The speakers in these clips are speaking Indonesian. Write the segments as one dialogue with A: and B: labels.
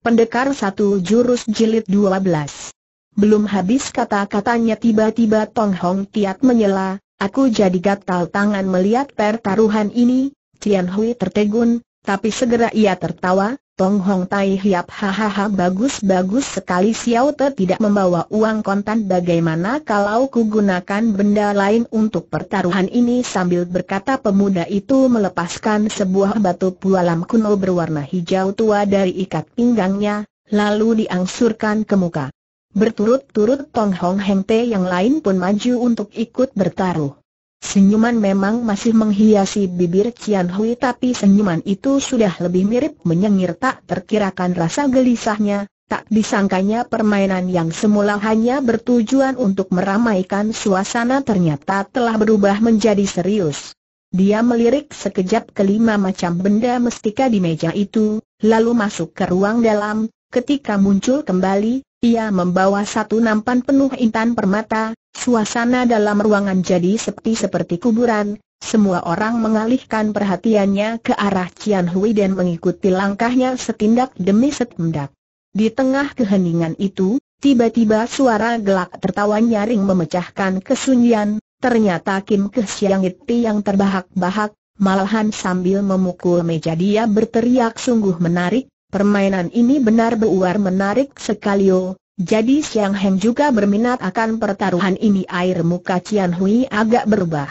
A: Pendekar satu jurus jilid 12 Belum habis kata-katanya tiba-tiba Tong Hong Tiat menyela, aku jadi gatal tangan melihat pertaruhan ini, Tian Hui tertegun, tapi segera ia tertawa, Tong Hong Tai Hiap hahaha bagus-bagus sekali Xiao Te tidak membawa uang kontan bagaimana kalau ku gunakan benda lain untuk pertaruhan ini sambil berkata pemuda itu melepaskan sebuah batu pualam kuno berwarna hijau tua dari ikat pinggangnya, lalu diangsurkan ke muka. Berturut-turut Tong Hong Heng Te yang lain pun maju untuk ikut bertaruh. Senyuman memang masih menghiasi bibir Cian Hui tapi senyuman itu sudah lebih mirip menyengir tak terkirakan rasa gelisahnya, tak disangkanya permainan yang semula hanya bertujuan untuk meramaikan suasana ternyata telah berubah menjadi serius. Dia melirik sekejap kelima macam benda mestika di meja itu, lalu masuk ke ruang dalam, ketika muncul kembali, ia membawa satu nampan penuh intan permata, suasana dalam ruangan jadi sepi seperti kuburan, semua orang mengalihkan perhatiannya ke arah Cian Hui dan mengikuti langkahnya setindak demi setindak. Di tengah keheningan itu, tiba-tiba suara gelak tertawa nyaring memecahkan kesunyian, ternyata Kim Kesyangiti yang terbahak-bahak, malahan sambil memukul meja dia berteriak sungguh menarik, Permainan ini benar beruar menarik sekali oh. Jadi Siang Heng juga berminat akan pertaruhan ini air muka Cian Hui agak berubah.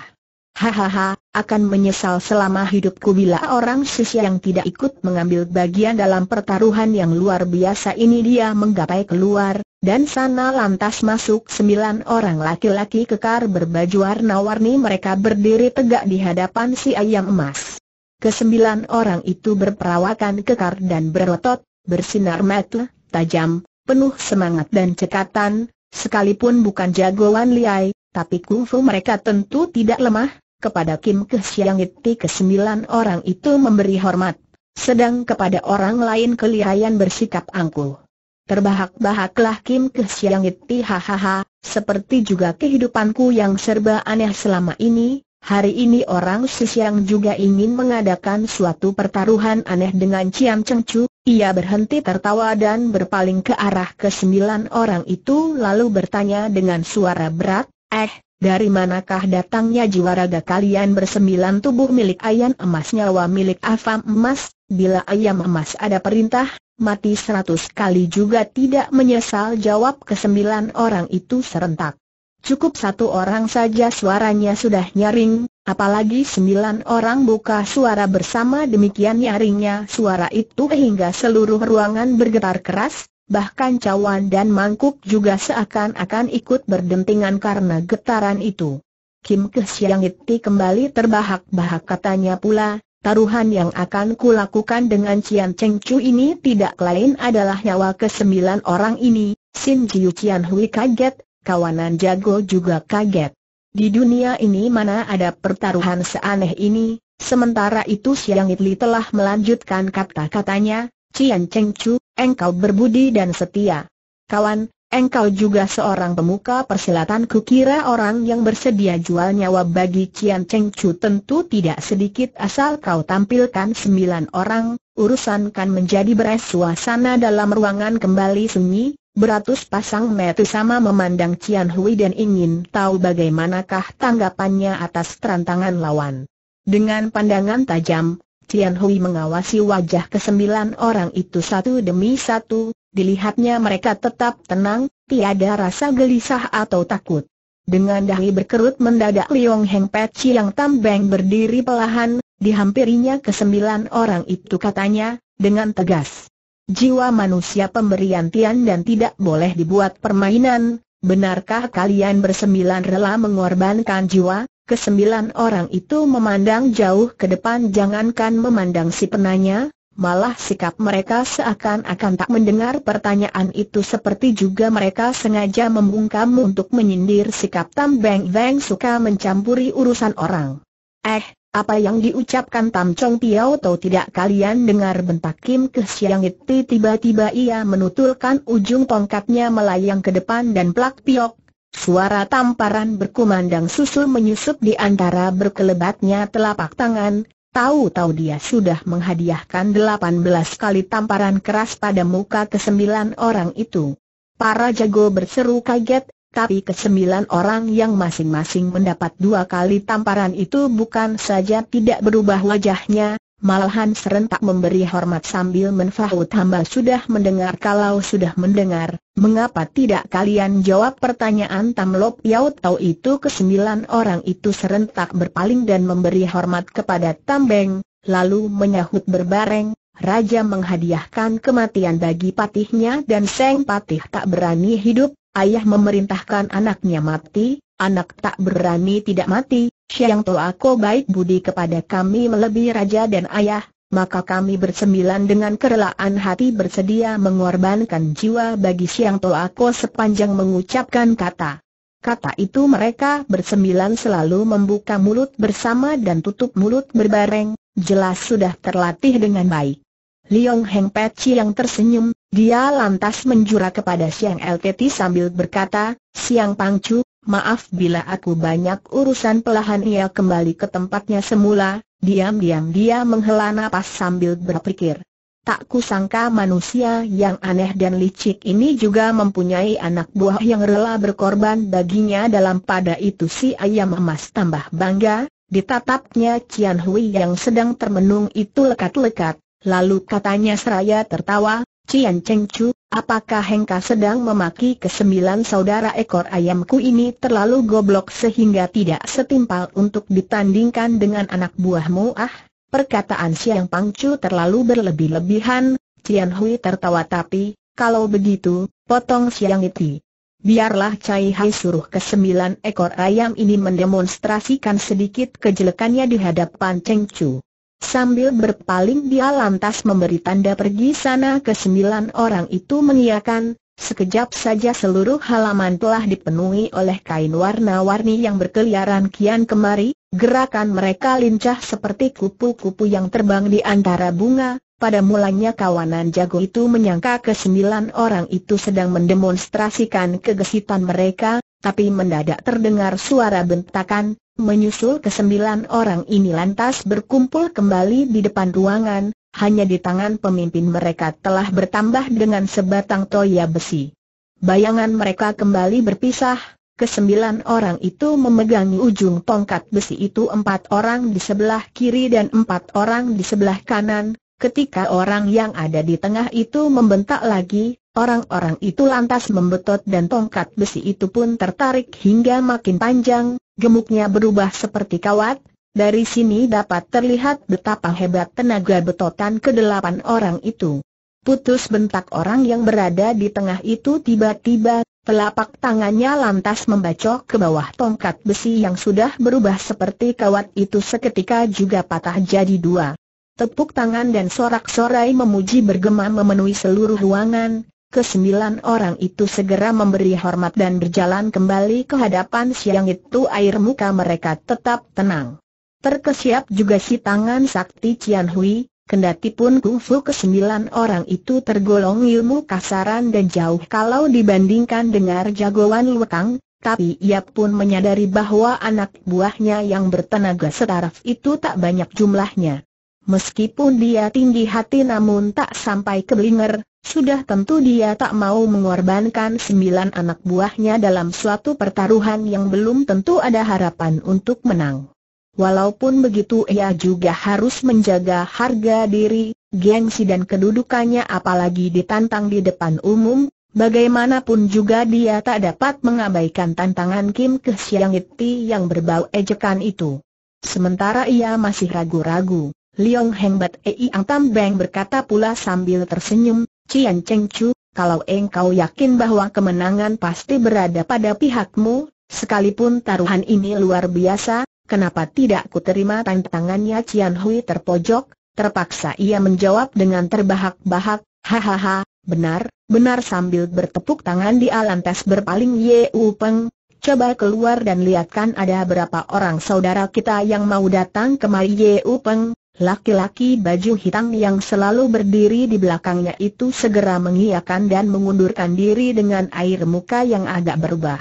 A: Hahaha, akan menyesal selama hidupku bila orang sisi yang tidak ikut mengambil bagian dalam pertaruhan yang luar biasa ini dia menggapai keluar, dan sana lantas masuk sembilan orang laki-laki kekar berbaju warna-warni mereka berdiri tegak di hadapan si ayam emas. Kesembilan orang itu berperawakan kekar dan berotot, bersinar mata, tajam, penuh semangat dan cekatan, sekalipun bukan jagoan liai, tapi kungfu mereka tentu tidak lemah, kepada Kim Kesyangiti kesembilan orang itu memberi hormat, sedang kepada orang lain kelihayan bersikap angkuh. Terbahak-bahaklah Kim Kesyangiti hahaha, seperti juga kehidupanku yang serba aneh selama ini, Hari ini orang Sisyang juga ingin mengadakan suatu pertaruhan aneh dengan Cian Cheng Chu. Ia berhenti tertawa dan berpaling ke arah kesembilan orang itu lalu bertanya dengan suara berat, Eh, dari manakah datangnya jiwa raga kalian bersembilan tubuh milik ayam emas nyawa milik afam emas, bila ayam emas ada perintah, mati seratus kali juga tidak menyesal jawab kesembilan orang itu serentak. Cukup satu orang saja suaranya sudah nyaring, apalagi sembilan orang buka suara bersama demikian nyaringnya suara itu hingga seluruh ruangan bergetar keras, bahkan cawan dan mangkuk juga seakan-akan ikut berdentingan karena getaran itu. Kim Kesyangiti kembali terbahak-bahak katanya pula, taruhan yang akan kulakukan dengan Cian Cheng Chu ini tidak lain adalah nyawa kesembilan orang ini, Sin Jiu Cian Hui kaget, kawanan jago juga kaget. Di dunia ini mana ada pertaruhan seaneh ini, sementara itu Siang Itli telah melanjutkan kata-katanya, Cian Cheng Chu, engkau berbudi dan setia. Kawan, engkau juga seorang pemuka persilatan kukira orang yang bersedia jual nyawa bagi Cian Cheng Chu tentu tidak sedikit asal kau tampilkan sembilan orang, urusan kan menjadi beres suasana dalam ruangan kembali sunyi, Beratus pasang mata sama memandang Cian Hui dan ingin tahu bagaimanakah tanggapannya atas terantangan lawan. Dengan pandangan tajam, Cian Hui mengawasi wajah kesembilan orang itu satu demi satu, dilihatnya mereka tetap tenang, tiada rasa gelisah atau takut. Dengan dahi berkerut mendadak Liong Heng Pet yang tambeng berdiri pelahan, dihampirinya kesembilan orang itu katanya, dengan tegas. Jiwa manusia pemberian Tian dan tidak boleh dibuat permainan, benarkah kalian bersembilan rela mengorbankan jiwa? Kesembilan orang itu memandang jauh ke depan jangankan memandang si penanya, malah sikap mereka seakan-akan tak mendengar pertanyaan itu seperti juga mereka sengaja membungkam untuk menyindir sikap Tam Beng Veng suka mencampuri urusan orang. Eh, apa yang diucapkan Tam Chong Piao atau tidak kalian dengar bentak Kim ke Siang Iti tiba-tiba ia menutulkan ujung tongkatnya melayang ke depan dan plak piok. Suara tamparan berkumandang susul menyusup di antara berkelebatnya telapak tangan, Tahu-tahu dia sudah menghadiahkan 18 kali tamparan keras pada muka kesembilan orang itu. Para jago berseru kaget, tapi kesembilan orang yang masing-masing mendapat dua kali tamparan itu bukan saja tidak berubah wajahnya, malahan serentak memberi hormat sambil menfahut hamba sudah mendengar kalau sudah mendengar, mengapa tidak kalian jawab pertanyaan Tam Lop Yau Tau itu? Kesembilan orang itu serentak berpaling dan memberi hormat kepada Tam Beng, lalu menyahut berbareng, Raja menghadiahkan kematian bagi patihnya dan Seng Patih tak berani hidup, ayah memerintahkan anaknya mati, anak tak berani tidak mati, Siang aku baik budi kepada kami melebihi raja dan ayah, maka kami bersembilan dengan kerelaan hati bersedia mengorbankan jiwa bagi Siang aku sepanjang mengucapkan kata. Kata itu mereka bersembilan selalu membuka mulut bersama dan tutup mulut berbareng, jelas sudah terlatih dengan baik. Liong Heng Pet yang tersenyum, dia lantas menjura kepada Siang LKT sambil berkata, Siang Pangcu, maaf bila aku banyak urusan pelahan ia kembali ke tempatnya semula, diam-diam dia menghela napas sambil berpikir. Tak kusangka manusia yang aneh dan licik ini juga mempunyai anak buah yang rela berkorban baginya dalam pada itu si ayam emas. Tambah bangga, ditatapnya Cian Hui yang sedang termenung itu lekat-lekat, Lalu katanya seraya tertawa, Cian Cheng Chu, apakah Hengka sedang memaki kesembilan saudara ekor ayamku ini terlalu goblok sehingga tidak setimpal untuk ditandingkan dengan anak buahmu ah? Perkataan Siang Pangcu terlalu berlebih-lebihan, Cian Hui tertawa tapi, kalau begitu, potong Siang Iti. Biarlah Cai Hai suruh kesembilan ekor ayam ini mendemonstrasikan sedikit kejelekannya di hadapan Cheng Chu. Sambil berpaling dia lantas memberi tanda pergi sana ke sembilan orang itu mengiyakan, sekejap saja seluruh halaman telah dipenuhi oleh kain warna-warni yang berkeliaran kian kemari, gerakan mereka lincah seperti kupu-kupu yang terbang di antara bunga, pada mulanya kawanan jago itu menyangka kesembilan orang itu sedang mendemonstrasikan kegesitan mereka, tapi mendadak terdengar suara bentakan, Menyusul kesembilan orang ini lantas berkumpul kembali di depan ruangan, hanya di tangan pemimpin mereka telah bertambah dengan sebatang toya besi. Bayangan mereka kembali berpisah, kesembilan orang itu memegangi ujung tongkat besi itu empat orang di sebelah kiri dan empat orang di sebelah kanan, ketika orang yang ada di tengah itu membentak lagi, orang-orang itu lantas membetot dan tongkat besi itu pun tertarik hingga makin panjang, gemuknya berubah seperti kawat, dari sini dapat terlihat betapa hebat tenaga betotan kedelapan orang itu. Putus bentak orang yang berada di tengah itu tiba-tiba, telapak tangannya lantas membacok ke bawah tongkat besi yang sudah berubah seperti kawat itu seketika juga patah jadi dua. Tepuk tangan dan sorak-sorai memuji bergema memenuhi seluruh ruangan, Kesembilan orang itu segera memberi hormat dan berjalan kembali ke hadapan siang itu air muka mereka tetap tenang. Terkesiap juga si tangan sakti Cian Hui, kendati pun kungfu kesembilan orang itu tergolong ilmu kasaran dan jauh kalau dibandingkan dengan jagoan Lukang, tapi ia pun menyadari bahwa anak buahnya yang bertenaga setaraf itu tak banyak jumlahnya. Meskipun dia tinggi hati namun tak sampai keblinger, sudah tentu dia tak mau mengorbankan sembilan anak buahnya dalam suatu pertaruhan yang belum tentu ada harapan untuk menang. Walaupun begitu ia juga harus menjaga harga diri, gengsi dan kedudukannya apalagi ditantang di depan umum, bagaimanapun juga dia tak dapat mengabaikan tantangan Kim Iti yang berbau ejekan itu. Sementara ia masih ragu-ragu, Liong Heng Bat Ei Ang Tam Beng berkata pula sambil tersenyum, Cian Cheng Chu, kalau engkau yakin bahwa kemenangan pasti berada pada pihakmu, sekalipun taruhan ini luar biasa, kenapa tidak ku terima tantangannya? Cian Hui terpojok, terpaksa ia menjawab dengan terbahak-bahak, hahaha, benar, benar sambil bertepuk tangan di lantas berpaling Ye U Peng, coba keluar dan lihatkan ada berapa orang saudara kita yang mau datang kemari Ye U Peng, Laki-laki baju hitam yang selalu berdiri di belakangnya itu segera mengiyakan dan mengundurkan diri dengan air muka yang agak berubah.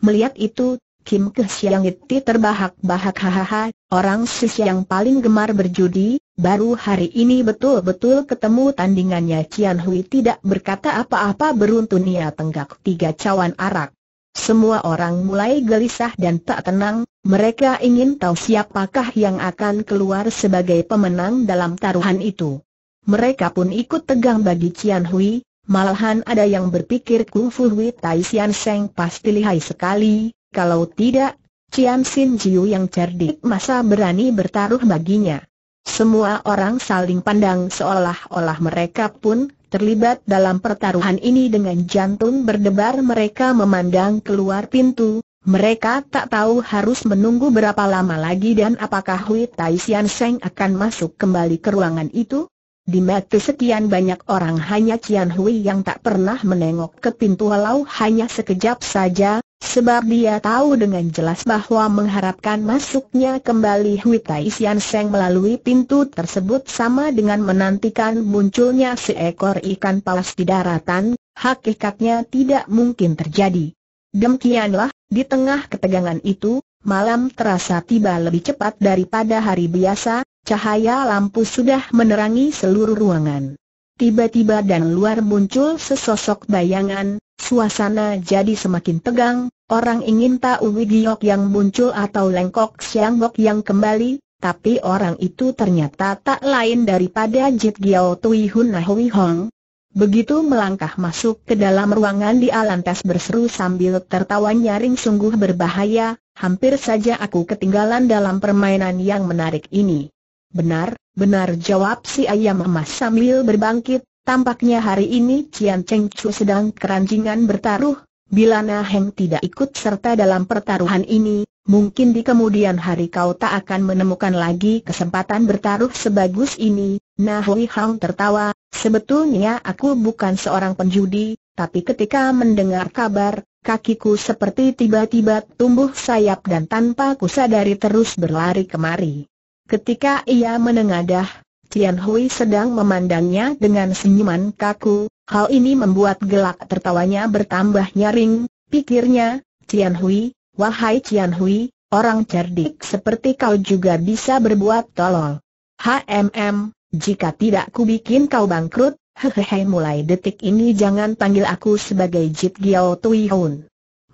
A: Melihat itu, Kim Ke Siang Iti terbahak-bahak hahaha, orang sis yang paling gemar berjudi, baru hari ini betul-betul ketemu tandingannya Cian Hui tidak berkata apa-apa beruntun ia tenggak tiga cawan arak. Semua orang mulai gelisah dan tak tenang, mereka ingin tahu siapakah yang akan keluar sebagai pemenang dalam taruhan itu. Mereka pun ikut tegang bagi Cian Hui, malahan ada yang berpikir Kung Fu Hui Tai Sian Seng pasti lihai sekali, kalau tidak, Cian Sin Jiu yang cerdik masa berani bertaruh baginya. Semua orang saling pandang seolah-olah mereka pun terlibat dalam pertaruhan ini dengan jantung berdebar. Mereka memandang keluar pintu, mereka tak tahu harus menunggu berapa lama lagi dan apakah Hui Tai Sian Seng akan masuk kembali ke ruangan itu? Di mata sekian banyak orang hanya Cian Hui yang tak pernah menengok ke pintu walau hanya sekejap saja, Sebab dia tahu dengan jelas bahwa mengharapkan masuknya kembali Hui Tai Sian Seng melalui pintu tersebut sama dengan menantikan munculnya seekor ikan paus di daratan, hakikatnya tidak mungkin terjadi. Demikianlah, di tengah ketegangan itu, malam terasa tiba lebih cepat daripada hari biasa, cahaya lampu sudah menerangi seluruh ruangan. Tiba-tiba dan luar muncul sesosok bayangan, Suasana jadi semakin tegang, orang ingin tahu Wigiok yang muncul atau Lengkok Siang Gok yang kembali, tapi orang itu ternyata tak lain daripada Jit Giao Tui Hun Nahui Hong. Begitu melangkah masuk ke dalam ruangan dia lantas berseru sambil tertawa nyaring sungguh berbahaya, hampir saja aku ketinggalan dalam permainan yang menarik ini. Benar, benar jawab si ayam emas sambil berbangkit, Tampaknya hari ini Cian Cheng Chu sedang keranjingan bertaruh, bila Na Heng tidak ikut serta dalam pertaruhan ini, mungkin di kemudian hari kau tak akan menemukan lagi kesempatan bertaruh sebagus ini. Na Hui Hang tertawa, sebetulnya aku bukan seorang penjudi, tapi ketika mendengar kabar, kakiku seperti tiba-tiba tumbuh sayap dan tanpa kusadari terus berlari kemari. Ketika ia menengadah, Tian Hui sedang memandangnya dengan senyuman kaku, hal ini membuat gelak tertawanya bertambah nyaring, pikirnya, Tian Hui, wahai Tian Hui, orang cerdik seperti kau juga bisa berbuat tolol. HMM, jika tidak ku bikin kau bangkrut, hehehe mulai detik ini jangan panggil aku sebagai Jit Giao Tui Hun.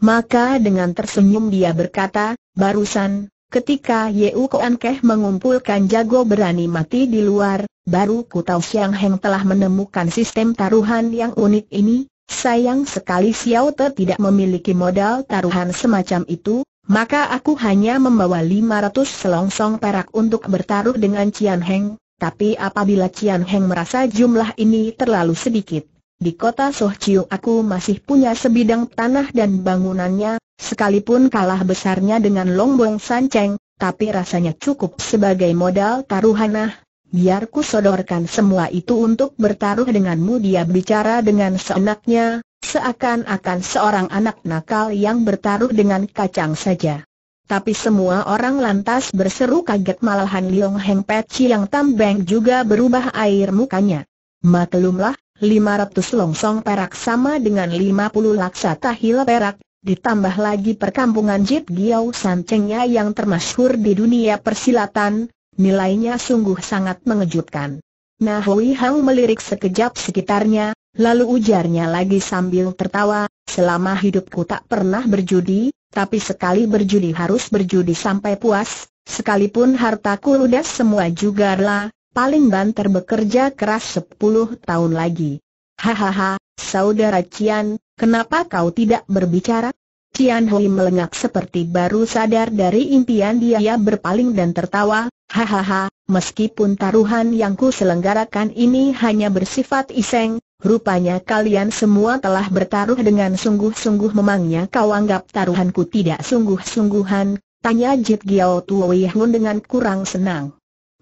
A: Maka dengan tersenyum dia berkata, barusan, Ketika Yeu Koan Keh mengumpulkan jago berani mati di luar, baru ku tahu Siang Heng telah menemukan sistem taruhan yang unik ini. Sayang sekali Xiao Te tidak memiliki modal taruhan semacam itu, maka aku hanya membawa 500 selongsong perak untuk bertaruh dengan Cian Heng, tapi apabila Cian Heng merasa jumlah ini terlalu sedikit, di kota Soh Chiu aku masih punya sebidang tanah dan bangunannya, Sekalipun kalah besarnya dengan Longbong Sanceng, tapi rasanya cukup sebagai modal taruhan nah. Biar ku sodorkan semua itu untuk bertaruh denganmu dia bicara dengan seenaknya, seakan-akan seorang anak nakal yang bertaruh dengan kacang saja. Tapi semua orang lantas berseru kaget malahan Liong Heng Pet yang Tambeng juga berubah air mukanya. Maklumlah, 500 longsong perak sama dengan 50 laksa tahil perak, Ditambah lagi perkampungan Jit Giao Sancengnya yang termasyhur di dunia persilatan, nilainya sungguh sangat mengejutkan. Nah Hui Hang melirik sekejap sekitarnya, lalu ujarnya lagi sambil tertawa, selama hidupku tak pernah berjudi, tapi sekali berjudi harus berjudi sampai puas, sekalipun hartaku ludas semua juga lah, paling banter bekerja keras sepuluh tahun lagi. Hahaha, saudara Cian, kenapa kau tidak berbicara? Cian Hui melengak seperti baru sadar dari impian dia ia berpaling dan tertawa, hahaha, meskipun taruhan yang ku selenggarakan ini hanya bersifat iseng, rupanya kalian semua telah bertaruh dengan sungguh-sungguh memangnya kau anggap taruhanku tidak sungguh-sungguhan, tanya Jit Giao Tuoi Hun dengan kurang senang.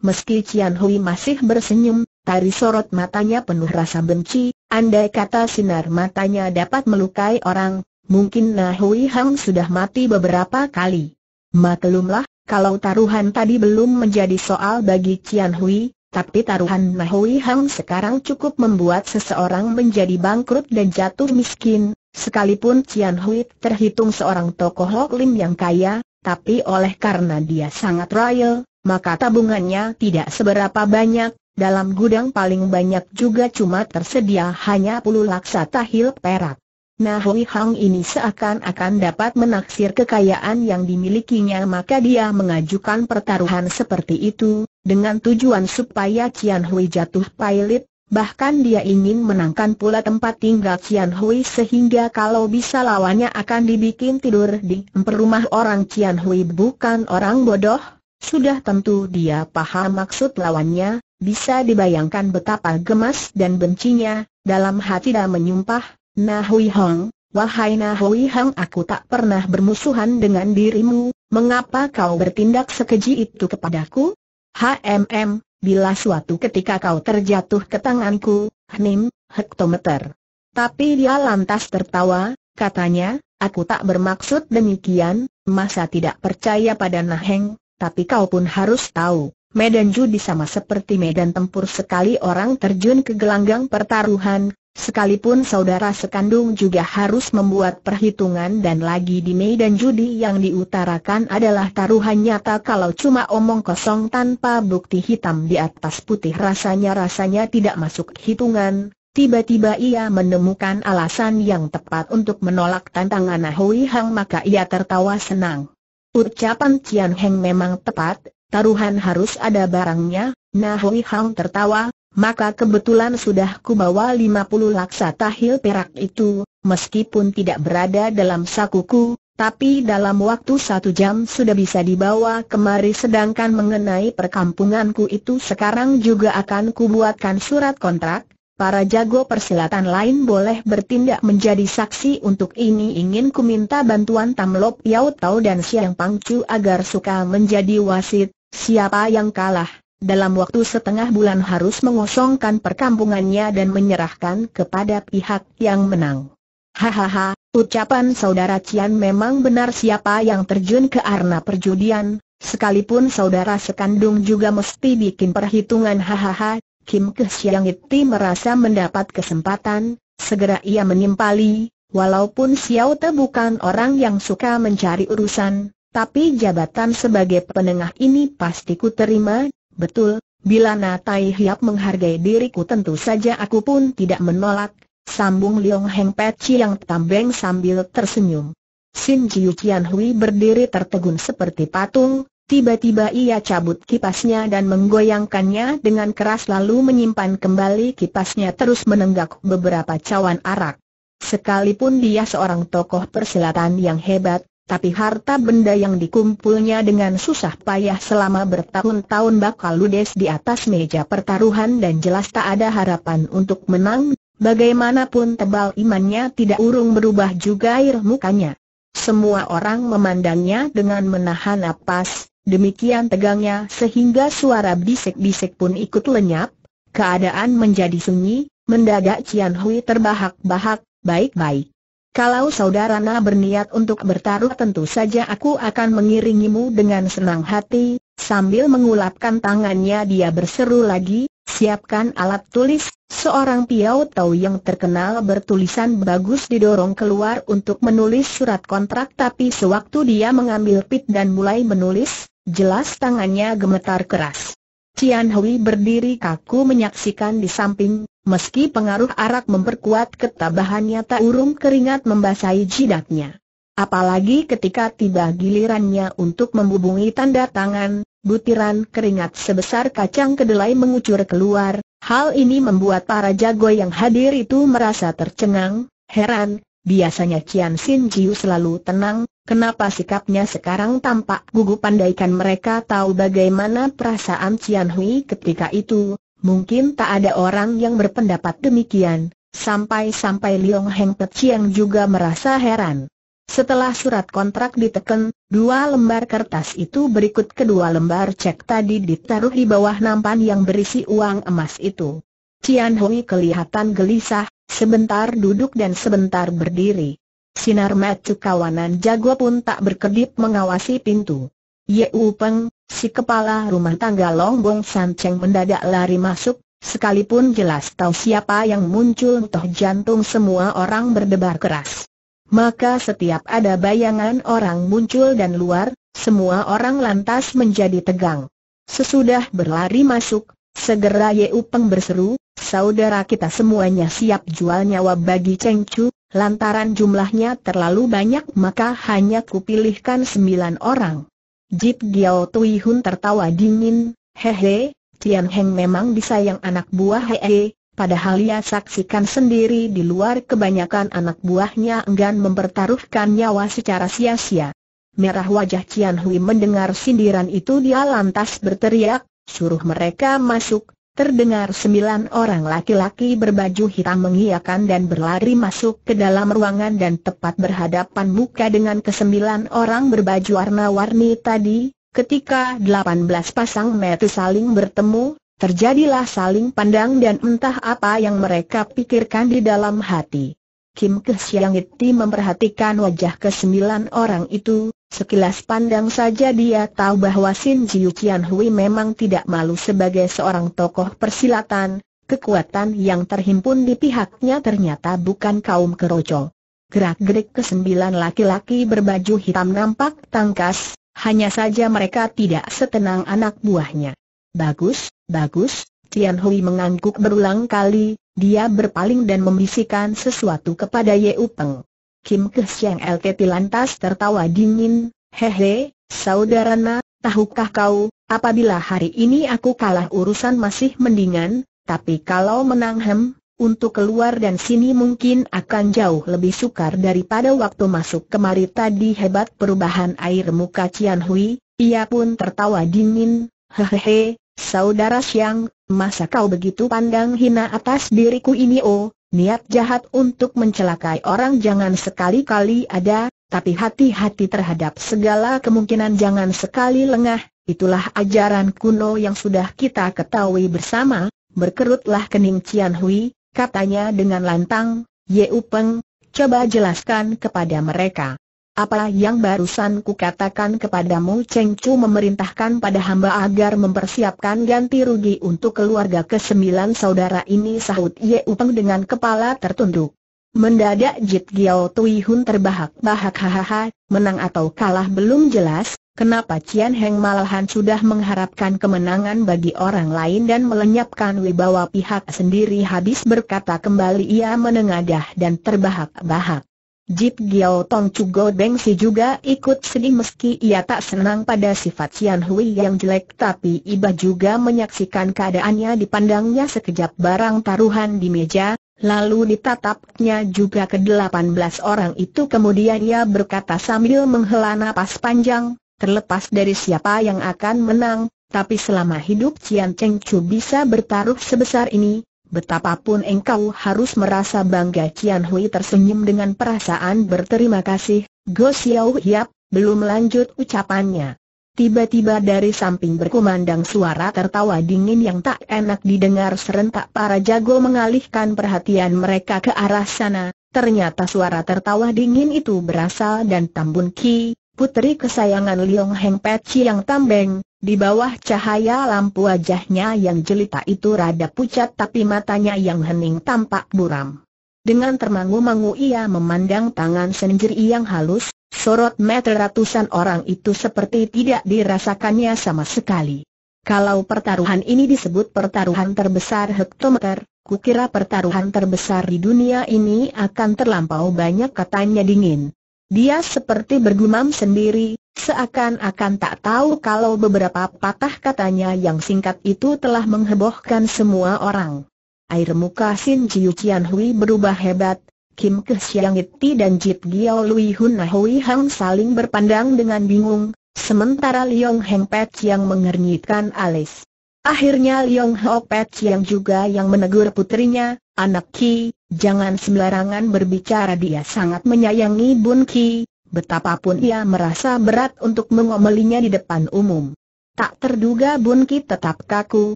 A: Meski Cian Hui masih bersenyum, tari sorot matanya penuh rasa benci, andai kata sinar matanya dapat melukai orang, mungkin Na Hui Hang sudah mati beberapa kali. Maklumlah, kalau taruhan tadi belum menjadi soal bagi Cian Hui, tapi taruhan Na Hui Hang sekarang cukup membuat seseorang menjadi bangkrut dan jatuh miskin, Sekalipun Cian Hui terhitung seorang tokoh Hok Lim yang kaya, tapi oleh karena dia sangat royal, maka tabungannya tidak seberapa banyak, dalam gudang paling banyak juga cuma tersedia hanya puluh laksa tahil perak. Nah Hui Hang ini seakan-akan dapat menaksir kekayaan yang dimilikinya maka dia mengajukan pertaruhan seperti itu, dengan tujuan supaya Cian Hui jatuh pailit, Bahkan dia ingin menangkan pula tempat tinggal Cian Hui sehingga kalau bisa lawannya akan dibikin tidur di rumah orang Cian Hui bukan orang bodoh, sudah tentu dia paham maksud lawannya, bisa dibayangkan betapa gemas dan bencinya, dalam hati dia menyumpah, Nah Hui Hong, wahai Nah Hui Hong aku tak pernah bermusuhan dengan dirimu, mengapa kau bertindak sekeji itu kepadaku? HMM, bila suatu ketika kau terjatuh ke tanganku, Hnim, hektometer. Tapi dia lantas tertawa, katanya, aku tak bermaksud demikian, masa tidak percaya pada Naheng, tapi kau pun harus tahu, medan judi sama seperti medan tempur sekali orang terjun ke gelanggang pertaruhan, Sekalipun saudara sekandung juga harus membuat perhitungan dan lagi di medan judi yang diutarakan adalah taruhan nyata kalau cuma omong kosong tanpa bukti hitam di atas putih rasanya-rasanya tidak masuk hitungan. Tiba-tiba ia menemukan alasan yang tepat untuk menolak tantangan Hui Hang maka ia tertawa senang. Ucapan Cian Heng memang tepat, taruhan harus ada barangnya, Nah Hui Hang tertawa, maka kebetulan sudah kubawa 50 laksa tahil perak itu, meskipun tidak berada dalam sakuku, tapi dalam waktu satu jam sudah bisa dibawa kemari sedangkan mengenai perkampunganku itu sekarang juga akan kubuatkan surat kontrak, para jago persilatan lain boleh bertindak menjadi saksi untuk ini. Ingin ku minta bantuan Tam Lop Tau dan Siang Pangcu agar suka menjadi wasit, siapa yang kalah? Dalam waktu setengah bulan harus mengosongkan perkampungannya dan menyerahkan kepada pihak yang menang. Hahaha, ucapan saudara Cian memang benar. Siapa yang terjun ke arna perjudian, sekalipun saudara sekandung juga mesti bikin perhitungan. Hahaha, Kim Siang Iti merasa mendapat kesempatan, segera ia menimpali, walaupun Xiao Te bukan orang yang suka mencari urusan, tapi jabatan sebagai penengah ini pasti ku terima, Betul, bila Natai Hiap menghargai diriku tentu saja aku pun tidak menolak, sambung Leong Heng Peci yang tambeng sambil tersenyum. Sin Jiu Tian Hui berdiri tertegun seperti patung, tiba-tiba ia cabut kipasnya dan menggoyangkannya dengan keras lalu menyimpan kembali kipasnya terus menenggak beberapa cawan arak. Sekalipun dia seorang tokoh persilatan yang hebat, tapi harta benda yang dikumpulnya dengan susah payah selama bertahun-tahun bakal ludes di atas meja pertaruhan dan jelas tak ada harapan untuk menang, bagaimanapun tebal imannya tidak urung berubah juga air mukanya. Semua orang memandangnya dengan menahan napas, demikian tegangnya sehingga suara bisik-bisik pun ikut lenyap, keadaan menjadi sunyi, mendadak Cian Hui terbahak-bahak, baik-baik. Kalau saudara Na berniat untuk bertaruh tentu saja aku akan mengiringimu dengan senang hati, sambil mengulapkan tangannya dia berseru lagi, siapkan alat tulis, seorang piau tau yang terkenal bertulisan bagus didorong keluar untuk menulis surat kontrak tapi sewaktu dia mengambil pit dan mulai menulis, jelas tangannya gemetar keras. Cian Hui berdiri kaku menyaksikan di samping, Meski pengaruh arak memperkuat ketabahannya tak urung keringat membasahi jidatnya. Apalagi ketika tiba gilirannya untuk membubungi tanda tangan, butiran keringat sebesar kacang kedelai mengucur keluar, hal ini membuat para jago yang hadir itu merasa tercengang, heran, biasanya Cian Sin Jiu selalu tenang, kenapa sikapnya sekarang tampak gugup? Pandaikan mereka tahu bagaimana perasaan Cian Hui ketika itu, Mungkin tak ada orang yang berpendapat demikian, sampai-sampai Liong Heng Chiang juga merasa heran. Setelah surat kontrak diteken, dua lembar kertas itu berikut kedua lembar cek tadi ditaruh di bawah nampan yang berisi uang emas itu. Cian Hui kelihatan gelisah, sebentar duduk dan sebentar berdiri. Sinar mata kawanan jago pun tak berkedip mengawasi pintu. Ye Peng, si kepala rumah tangga Long Bong San Cheng mendadak lari masuk, sekalipun jelas tahu siapa yang muncul toh jantung semua orang berdebar keras. Maka setiap ada bayangan orang muncul dan luar, semua orang lantas menjadi tegang. Sesudah berlari masuk, segera Ye Upeng berseru, saudara kita semuanya siap jual nyawa bagi Cheng Chu, lantaran jumlahnya terlalu banyak maka hanya kupilihkan sembilan orang. Jip Giao Tui Hun tertawa dingin, hehe, Tian Heng memang disayang anak buah hehe, padahal ia saksikan sendiri di luar kebanyakan anak buahnya enggan mempertaruhkan nyawa secara sia-sia. Merah wajah Cian Hui mendengar sindiran itu dia lantas berteriak, suruh mereka masuk, terdengar sembilan orang laki-laki berbaju hitam mengiyakan dan berlari masuk ke dalam ruangan dan tepat berhadapan muka dengan kesembilan orang berbaju warna-warni tadi, ketika delapan belas pasang mata saling bertemu, terjadilah saling pandang dan entah apa yang mereka pikirkan di dalam hati. Kim Kesyangiti memperhatikan wajah kesembilan orang itu, Sekilas pandang saja dia tahu bahwa Sin Jiu Qian Hui memang tidak malu sebagai seorang tokoh persilatan, kekuatan yang terhimpun di pihaknya ternyata bukan kaum keroco. Gerak-gerik kesembilan laki-laki berbaju hitam nampak tangkas, hanya saja mereka tidak setenang anak buahnya. Bagus, bagus, Tian Hui mengangguk berulang kali, dia berpaling dan membisikkan sesuatu kepada Ye Upeng. Kim Kesyang LKT lantas tertawa dingin, hehe, saudara Na, tahukah kau, apabila hari ini aku kalah urusan masih mendingan, tapi kalau menang hem, untuk keluar dan sini mungkin akan jauh lebih sukar daripada waktu masuk kemari tadi. Hebat perubahan air muka Cian Hui, ia pun tertawa dingin, hehehe, saudara Siang, masa kau begitu pandang hina atas diriku ini oh, Niat jahat untuk mencelakai orang jangan sekali-kali ada, tapi hati-hati terhadap segala kemungkinan jangan sekali lengah, itulah ajaran kuno yang sudah kita ketahui bersama, berkerutlah kening Cian Hui, katanya dengan lantang, Ye Upeng, coba jelaskan kepada mereka. Apa yang barusan kukatakan kepadamu Cheng Chu memerintahkan pada hamba agar mempersiapkan ganti rugi untuk keluarga kesembilan saudara ini sahut Ye Upeng dengan kepala tertunduk. Mendadak Jit Giao Tui Hun terbahak-bahak hahaha, menang atau kalah belum jelas, kenapa Cian Heng malahan sudah mengharapkan kemenangan bagi orang lain dan melenyapkan wibawa pihak sendiri habis berkata kembali ia menengadah dan terbahak-bahak. Jip Giao Tong Chugo Beng Si juga ikut sedih meski ia tak senang pada sifat Cian Hui yang jelek tapi iba juga menyaksikan keadaannya dipandangnya sekejap barang taruhan di meja, lalu ditatapnya juga ke delapan belas orang itu kemudian ia berkata sambil menghela napas panjang, terlepas dari siapa yang akan menang, tapi selama hidup Cian Cheng Chu bisa bertaruh sebesar ini, Betapapun engkau harus merasa bangga Cian Hui tersenyum dengan perasaan berterima kasih, Go Xiao Hiap, belum lanjut ucapannya. Tiba-tiba dari samping berkumandang suara tertawa dingin yang tak enak didengar serentak para jago mengalihkan perhatian mereka ke arah sana. Ternyata suara tertawa dingin itu berasal dan Tambun Ki, putri kesayangan Liong Heng Pet yang Tambeng, di bawah cahaya lampu wajahnya yang jelita itu rada pucat tapi matanya yang hening tampak buram. Dengan termangu-mangu ia memandang tangan sendiri yang halus, sorot meter ratusan orang itu seperti tidak dirasakannya sama sekali. Kalau pertaruhan ini disebut pertaruhan terbesar hektometer, kukira pertaruhan terbesar di dunia ini akan terlampau banyak katanya dingin. Dia seperti bergumam sendiri, seakan-akan tak tahu kalau beberapa patah katanya yang singkat itu telah menghebohkan semua orang. Air muka Sin Jiu Qian Hui berubah hebat, Kim Kesyang Iti dan Jit Giao Lui Hun Hui Hang saling berpandang dengan bingung, sementara Liong Heng Pet yang mengernyitkan alis. Akhirnya Liong Ho Pet yang juga yang menegur putrinya, anak Ki, jangan sembarangan berbicara dia sangat menyayangi Bun Ki, betapapun ia merasa berat untuk mengomelinya di depan umum. Tak terduga Bun Ki tetap kaku,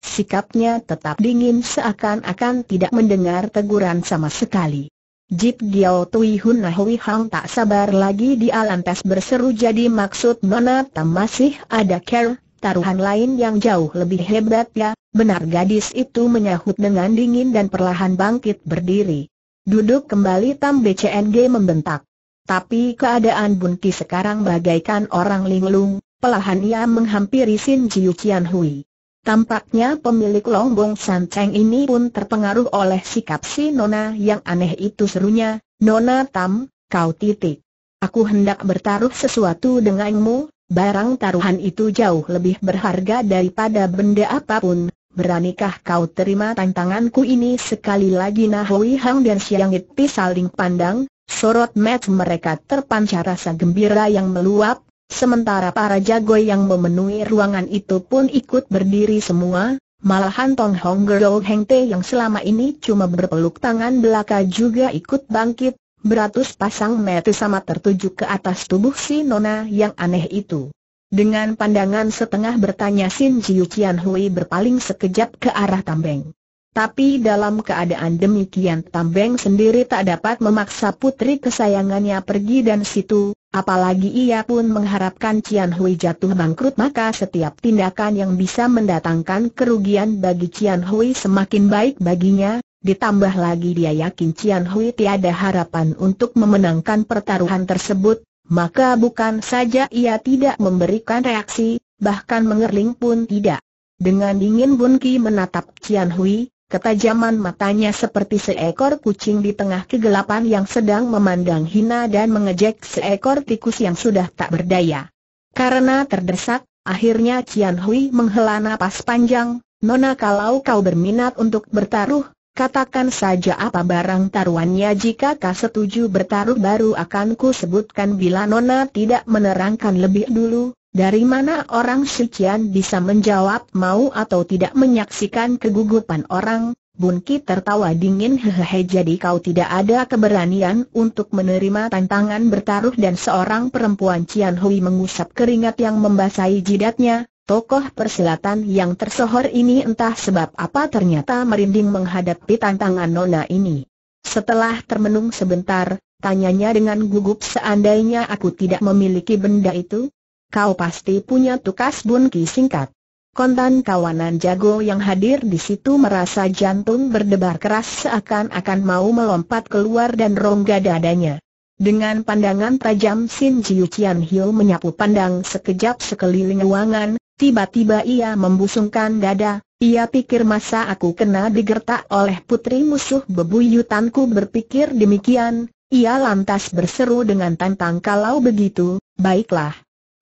A: sikapnya tetap dingin seakan-akan tidak mendengar teguran sama sekali. Jip Giao Tui Hun Hui Hang tak sabar lagi dia lantas berseru jadi maksud Nona Tam masih ada care, taruhan lain yang jauh lebih hebat ya, Benar gadis itu menyahut dengan dingin dan perlahan bangkit berdiri. Duduk kembali Tam BCNG membentak. Tapi keadaan Bunki sekarang bagaikan orang linglung, Pelahan ia menghampiri Sin Jiu Qian Hui. Tampaknya pemilik Longbong Sanceng ini pun terpengaruh oleh sikap si Nona yang aneh itu serunya, Nona Tam, kau titik. Aku hendak bertaruh sesuatu denganmu, barang taruhan itu jauh lebih berharga daripada benda apa pun, beranikah kau terima tantanganku ini sekali lagi Nah Hui Hang dan Siang Iti saling pandang, sorot match mereka terpancar rasa gembira yang meluap, Sementara para jagoy yang memenuhi ruangan itu pun ikut berdiri semua, malahan Tong Hong Girl Heng Te yang selama ini cuma berpeluk tangan belaka juga ikut bangkit, beratus pasang mata sama tertuju ke atas tubuh si Nona yang aneh itu. Dengan pandangan setengah bertanya Sin Jiu Qian Hui berpaling sekejap ke arah Tambeng. Tapi dalam keadaan demikian Tambeng sendiri tak dapat memaksa putri kesayangannya pergi dan situ, apalagi ia pun mengharapkan Cian Hui jatuh bangkrut maka setiap tindakan yang bisa mendatangkan kerugian bagi Cian Hui semakin baik baginya, ditambah lagi dia yakin Cian Hui tiada harapan untuk memenangkan pertaruhan tersebut, maka bukan saja ia tidak memberikan reaksi, bahkan mengerling pun tidak. Dengan dingin Bun Ki menatap Cian Hui, Ketajaman matanya seperti seekor kucing di tengah kegelapan yang sedang memandang hina dan mengejek seekor tikus yang sudah tak berdaya. Karena terdesak, akhirnya Cian Hui menghela napas panjang, Nona kalau kau berminat untuk bertaruh, katakan saja apa barang taruhannya jika kau setuju bertaruh baru akan ku sebutkan bila Nona tidak menerangkan lebih dulu, dari mana orang Shikian bisa menjawab mau atau tidak menyaksikan kegugupan orang? Bun Ki tertawa dingin hehehe jadi kau tidak ada keberanian untuk menerima tantangan bertaruh dan seorang perempuan Cian Hui mengusap keringat yang membasahi jidatnya, tokoh persilatan yang tersohor ini entah sebab apa ternyata merinding menghadapi tantangan nona ini. Setelah termenung sebentar, tanyanya dengan gugup seandainya aku tidak memiliki benda itu, Kau pasti punya tukas bunki singkat. Kontan kawanan jago yang hadir di situ merasa jantung berdebar keras seakan-akan mau melompat keluar dan rongga dadanya. Dengan pandangan tajam Sin Jiu Qian Hiu menyapu pandang sekejap sekeliling ruangan, tiba-tiba ia membusungkan dada, ia pikir masa aku kena digertak oleh putri musuh bebuyutanku berpikir demikian, ia lantas berseru dengan tantang kalau begitu, baiklah.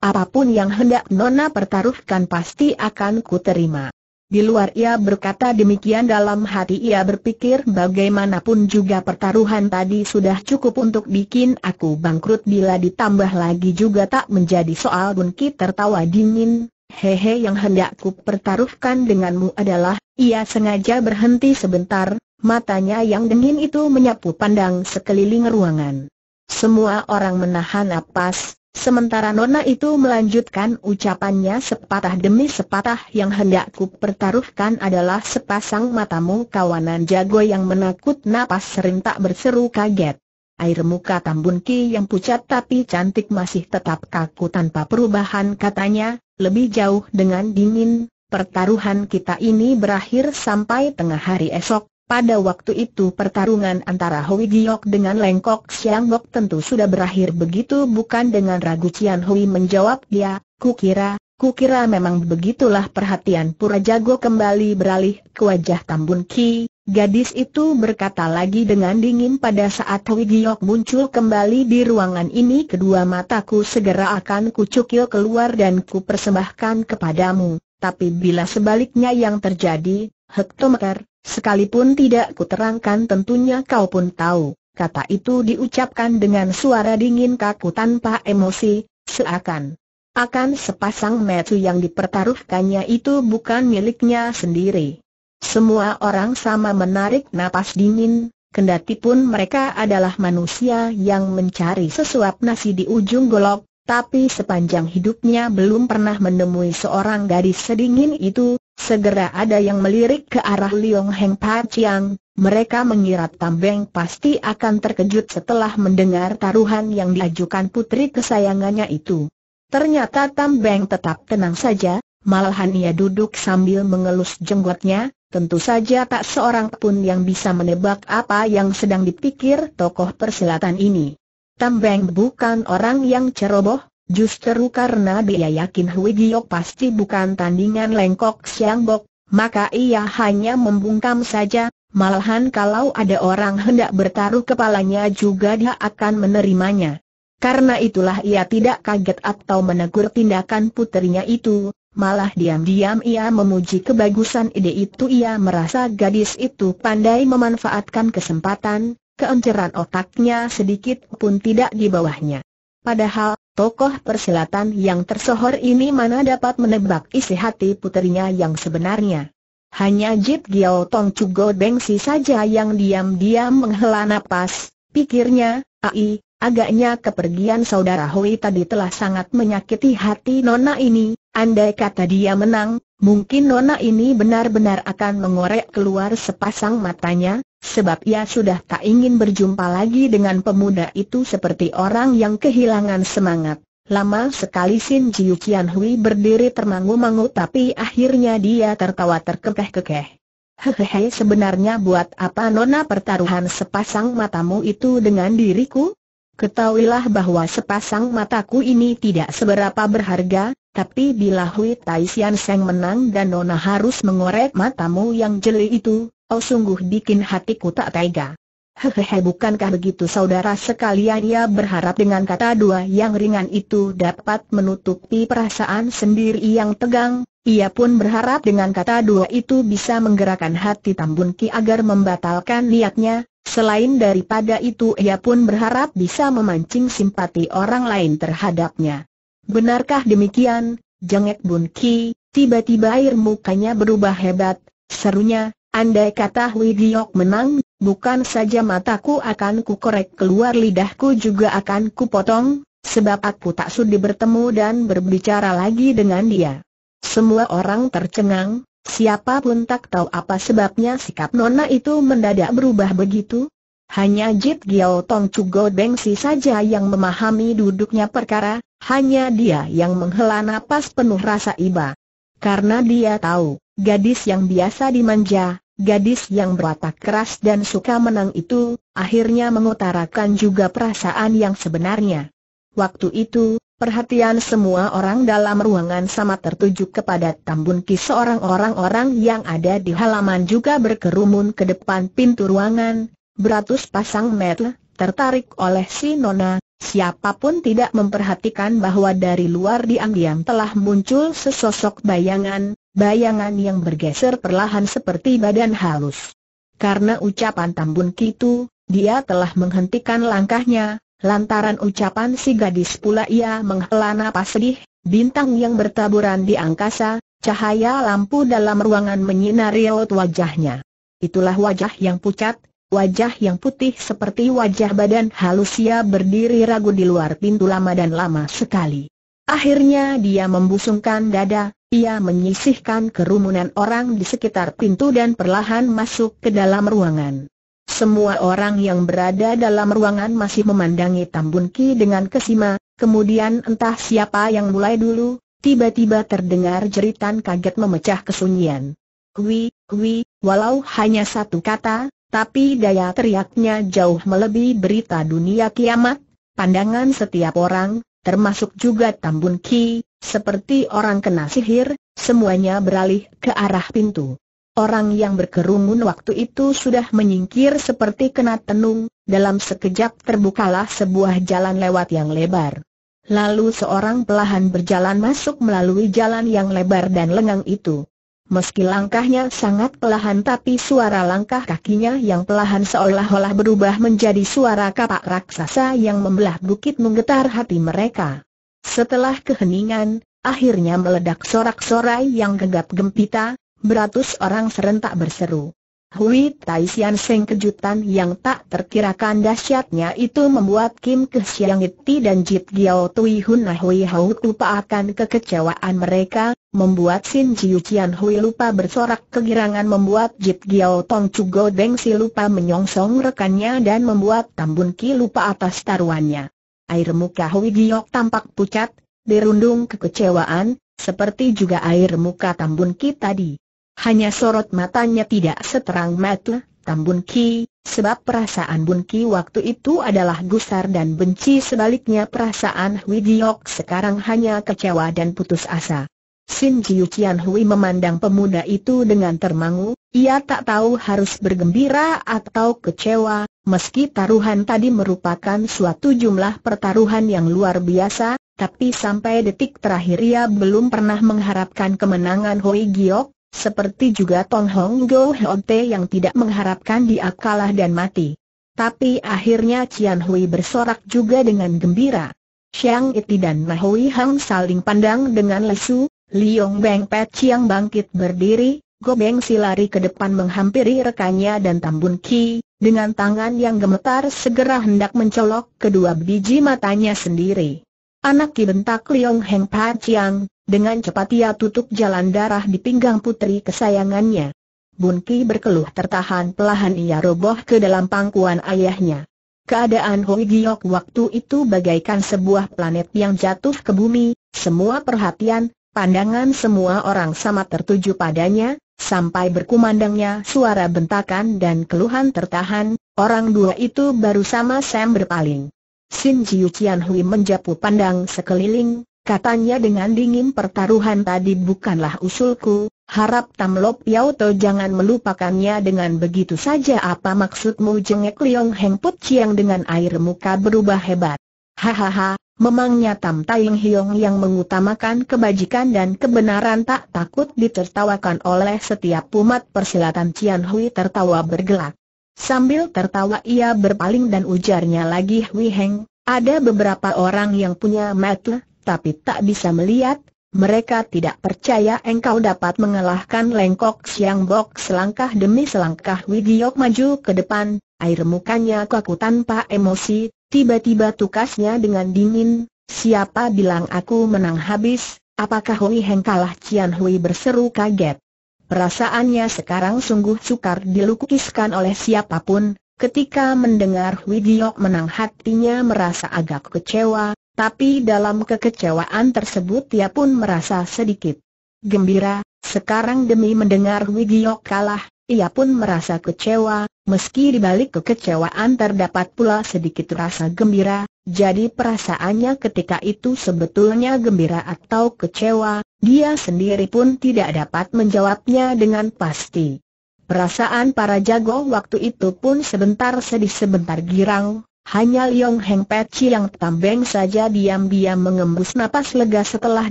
A: Apa pun yang hendak Nona pertaruhkan pasti akan ku terima. Di luar ia berkata demikian dalam hati ia berpikir bagaimanapun juga pertaruhan tadi sudah cukup untuk bikin aku bangkrut bila ditambah lagi juga tak menjadi soal Bunki tertawa dingin, hehe yang hendak ku pertaruhkan denganmu adalah, ia sengaja berhenti sebentar, matanya yang dingin itu menyapu pandang sekeliling ruangan. Semua orang menahan napas, Sementara Nona itu melanjutkan ucapannya sepatah demi sepatah yang hendak ku pertaruhkan adalah sepasang matamu kawanan jago yang menakut napas sering tak berseru kaget. Air muka Tambun Ki yang pucat tapi cantik masih tetap kaku tanpa perubahan katanya, lebih jauh dengan dingin, pertaruhan kita ini berakhir sampai tengah hari esok, pada waktu itu pertarungan antara Hui Giok dengan Lengkok Siang Gok tentu sudah berakhir begitu bukan dengan ragu Cian Hui menjawab dia, kukira, kukira memang begitulah perhatian Pura Jago kembali beralih ke wajah Tambun Ki, gadis itu berkata lagi dengan dingin pada saat Hui muncul kembali di ruangan ini kedua mataku segera akan kucukil keluar dan ku persembahkan kepadamu, tapi bila sebaliknya yang terjadi, hektometer, Sekalipun tidak kuterangkan tentunya kau pun tahu, kata itu diucapkan dengan suara dingin kaku tanpa emosi, seakan akan sepasang metu yang dipertaruhkannya itu bukan miliknya sendiri. Semua orang sama menarik napas dingin, kendati pun mereka adalah manusia yang mencari sesuap nasi di ujung golok, tapi sepanjang hidupnya belum pernah menemui seorang gadis sedingin itu, Segera ada yang melirik ke arah Liong Heng Chiang, mereka mengira Tambeng pasti akan terkejut setelah mendengar taruhan yang diajukan putri kesayangannya itu. Ternyata Tambeng tetap tenang saja, malahan ia duduk sambil mengelus jenggotnya, tentu saja tak seorang pun yang bisa menebak apa yang sedang dipikir tokoh persilatan ini. Tambeng bukan orang yang ceroboh, justru karena dia yakin Hui Giok pasti bukan tandingan lengkok siang bok, maka ia hanya membungkam saja, malahan kalau ada orang hendak bertaruh kepalanya juga dia akan menerimanya. Karena itulah ia tidak kaget atau menegur tindakan puterinya itu, malah diam-diam ia memuji kebagusan ide itu ia merasa gadis itu pandai memanfaatkan kesempatan, keenceran otaknya sedikit pun tidak di bawahnya. Padahal, tokoh persilatan yang tersohor ini mana dapat menebak isi hati puterinya yang sebenarnya. Hanya Jit Giao Tong Chugo Bengsi saja yang diam-diam menghela napas, pikirnya, ai, agaknya kepergian saudara Hui tadi telah sangat menyakiti hati nona ini, Andai kata dia menang, mungkin nona ini benar-benar akan mengorek keluar sepasang matanya, sebab ia sudah tak ingin berjumpa lagi dengan pemuda itu seperti orang yang kehilangan semangat. Lama sekali Sin Jiu Qian Hui berdiri termangu-mangu tapi akhirnya dia tertawa terkekeh-kekeh. Hehehe sebenarnya buat apa nona pertaruhan sepasang matamu itu dengan diriku? Ketahuilah bahwa sepasang mataku ini tidak seberapa berharga, tapi bila Hui Tai Sian Seng menang dan Nona harus mengorek matamu yang jeli itu, oh sungguh bikin hatiku tak tega. Hehehe bukankah begitu saudara sekalian ia berharap dengan kata dua yang ringan itu dapat menutupi perasaan sendiri yang tegang, ia pun berharap dengan kata dua itu bisa menggerakkan hati Tambun Ki agar membatalkan niatnya, selain daripada itu ia pun berharap bisa memancing simpati orang lain terhadapnya. Benarkah demikian, jengek Bun Ki, tiba-tiba air mukanya berubah hebat, serunya, andai kata Hui Giok menang, bukan saja mataku akan kukorek keluar lidahku juga akan kupotong, sebab aku tak sudi bertemu dan berbicara lagi dengan dia. Semua orang tercengang, siapa pun tak tahu apa sebabnya sikap nona itu mendadak berubah begitu. Hanya Jit Giao Tong Chugo Bengsi saja yang memahami duduknya perkara, hanya dia yang menghela napas penuh rasa iba. Karena dia tahu, gadis yang biasa dimanja, gadis yang berwatak keras dan suka menang itu, akhirnya mengutarakan juga perasaan yang sebenarnya. Waktu itu, perhatian semua orang dalam ruangan sama tertuju kepada Tambun Ki. Seorang orang-orang yang ada di halaman juga berkerumun ke depan pintu ruangan, beratus pasang mata, tertarik oleh si Nona, Siapa pun tidak memperhatikan bahwa dari luar diam-diam telah muncul sesosok bayangan, bayangan yang bergeser perlahan seperti badan halus. Karena ucapan Tambun Kitu, dia telah menghentikan langkahnya, lantaran ucapan si gadis pula ia menghela napas sedih, bintang yang bertaburan di angkasa, cahaya lampu dalam ruangan menyinari raut wajahnya. Itulah wajah yang pucat, Wajah yang putih seperti wajah badan halus ia berdiri ragu di luar pintu lama dan lama sekali. Akhirnya dia membusungkan dada, ia menyisihkan kerumunan orang di sekitar pintu dan perlahan masuk ke dalam ruangan. Semua orang yang berada dalam ruangan masih memandangi Tambun Ki dengan kesima, kemudian entah siapa yang mulai dulu, tiba-tiba terdengar jeritan kaget memecah kesunyian. Hui, hui, walau hanya satu kata, tapi daya teriaknya jauh melebihi berita dunia kiamat, pandangan setiap orang, termasuk juga Tambun Ki, seperti orang kena sihir, semuanya beralih ke arah pintu. Orang yang berkerumun waktu itu sudah menyingkir seperti kena tenung, dalam sekejap terbukalah sebuah jalan lewat yang lebar. Lalu seorang pelahan berjalan masuk melalui jalan yang lebar dan lengang itu. Meski langkahnya sangat pelahan tapi suara langkah kakinya yang pelahan seolah-olah berubah menjadi suara kapak raksasa yang membelah bukit menggetar hati mereka. Setelah keheningan, akhirnya meledak sorak-sorai yang gegap gempita, beratus orang serentak berseru. Hui Tai Sian Seng kejutan yang tak terkirakan dahsyatnya itu membuat Kim Kesiang Iti dan Jit Giao Tui Hun Hui Hau lupa akan kekecewaan mereka, membuat Sin Jiu Chian Hui lupa bersorak kegirangan membuat Jit Giao Tong Chugo Deng Si lupa menyongsong rekannya dan membuat Tambun Ki lupa atas taruhannya. Air muka Hui Giok tampak pucat, dirundung kekecewaan, seperti juga air muka Tambun Ki tadi. Hanya sorot matanya tidak seterang mata Tambun Ki, sebab perasaan Bun Ki waktu itu adalah gusar dan benci sebaliknya perasaan Hui Giok sekarang hanya kecewa dan putus asa. Sin Jiu Chian Hui memandang pemuda itu dengan termangu, ia tak tahu harus bergembira atau kecewa, meski taruhan tadi merupakan suatu jumlah pertaruhan yang luar biasa, tapi sampai detik terakhir ia belum pernah mengharapkan kemenangan Hui Giok, seperti juga Tong Hong Go Te yang tidak mengharapkan dia kalah dan mati. Tapi akhirnya Cian Hui bersorak juga dengan gembira. Xiang Iti dan Mahui Hang saling pandang dengan lesu, Liong Beng Pet Chiang bangkit berdiri, Go Beng Si lari ke depan menghampiri rekannya dan Tambun Ki, dengan tangan yang gemetar segera hendak mencolok kedua biji matanya sendiri. Anak Ki bentak Liong Heng Pat Chiang, dengan cepat ia tutup jalan darah di pinggang putri kesayangannya. Bun Ki berkeluh tertahan pelahan ia roboh ke dalam pangkuan ayahnya. Keadaan Hui Giok waktu itu bagaikan sebuah planet yang jatuh ke bumi, semua perhatian, Pandangan semua orang sama tertuju padanya, sampai berkumandangnya suara bentakan dan keluhan tertahan, orang dua itu baru sama Sam berpaling. Sin Jiu Chian Hui menjapu pandang sekeliling, katanya dengan dingin pertaruhan tadi bukanlah usulku, harap Tam Lop Yao To jangan melupakannya dengan begitu saja apa maksudmu jengek Liong Heng Put Chiang dengan air muka berubah hebat. Hahaha, Memangnya Tam Taing Hiong yang mengutamakan kebajikan dan kebenaran tak takut ditertawakan oleh setiap umat persilatan Cian Hui tertawa bergelak. Sambil tertawa ia berpaling dan ujarnya lagi Hui Heng, ada beberapa orang yang punya mata, tapi tak bisa melihat, mereka tidak percaya engkau dapat mengalahkan Lengkok Siang Bok selangkah demi selangkah Hui Giok maju ke depan, air mukanya kaku tanpa emosi, Tiba-tiba tukasnya dengan dingin, siapa bilang aku menang habis, apakah Hui Heng kalah? Cian Hui berseru kaget. Perasaannya sekarang sungguh sukar dilukiskan oleh siapa pun, ketika mendengar Hui Giok menang hatinya merasa agak kecewa, tapi dalam kekecewaan tersebut ia pun merasa sedikit gembira, sekarang demi mendengar Hui Giok kalah, ia pun merasa kecewa, meski di balik kekecewaan terdapat pula sedikit rasa gembira, jadi perasaannya ketika itu sebetulnya gembira atau kecewa, dia sendiri pun tidak dapat menjawabnya dengan pasti. Perasaan para jago waktu itu pun sebentar sedih sebentar girang, hanya Liong Heng Peci yang tambeng saja diam-diam mengembus napas lega setelah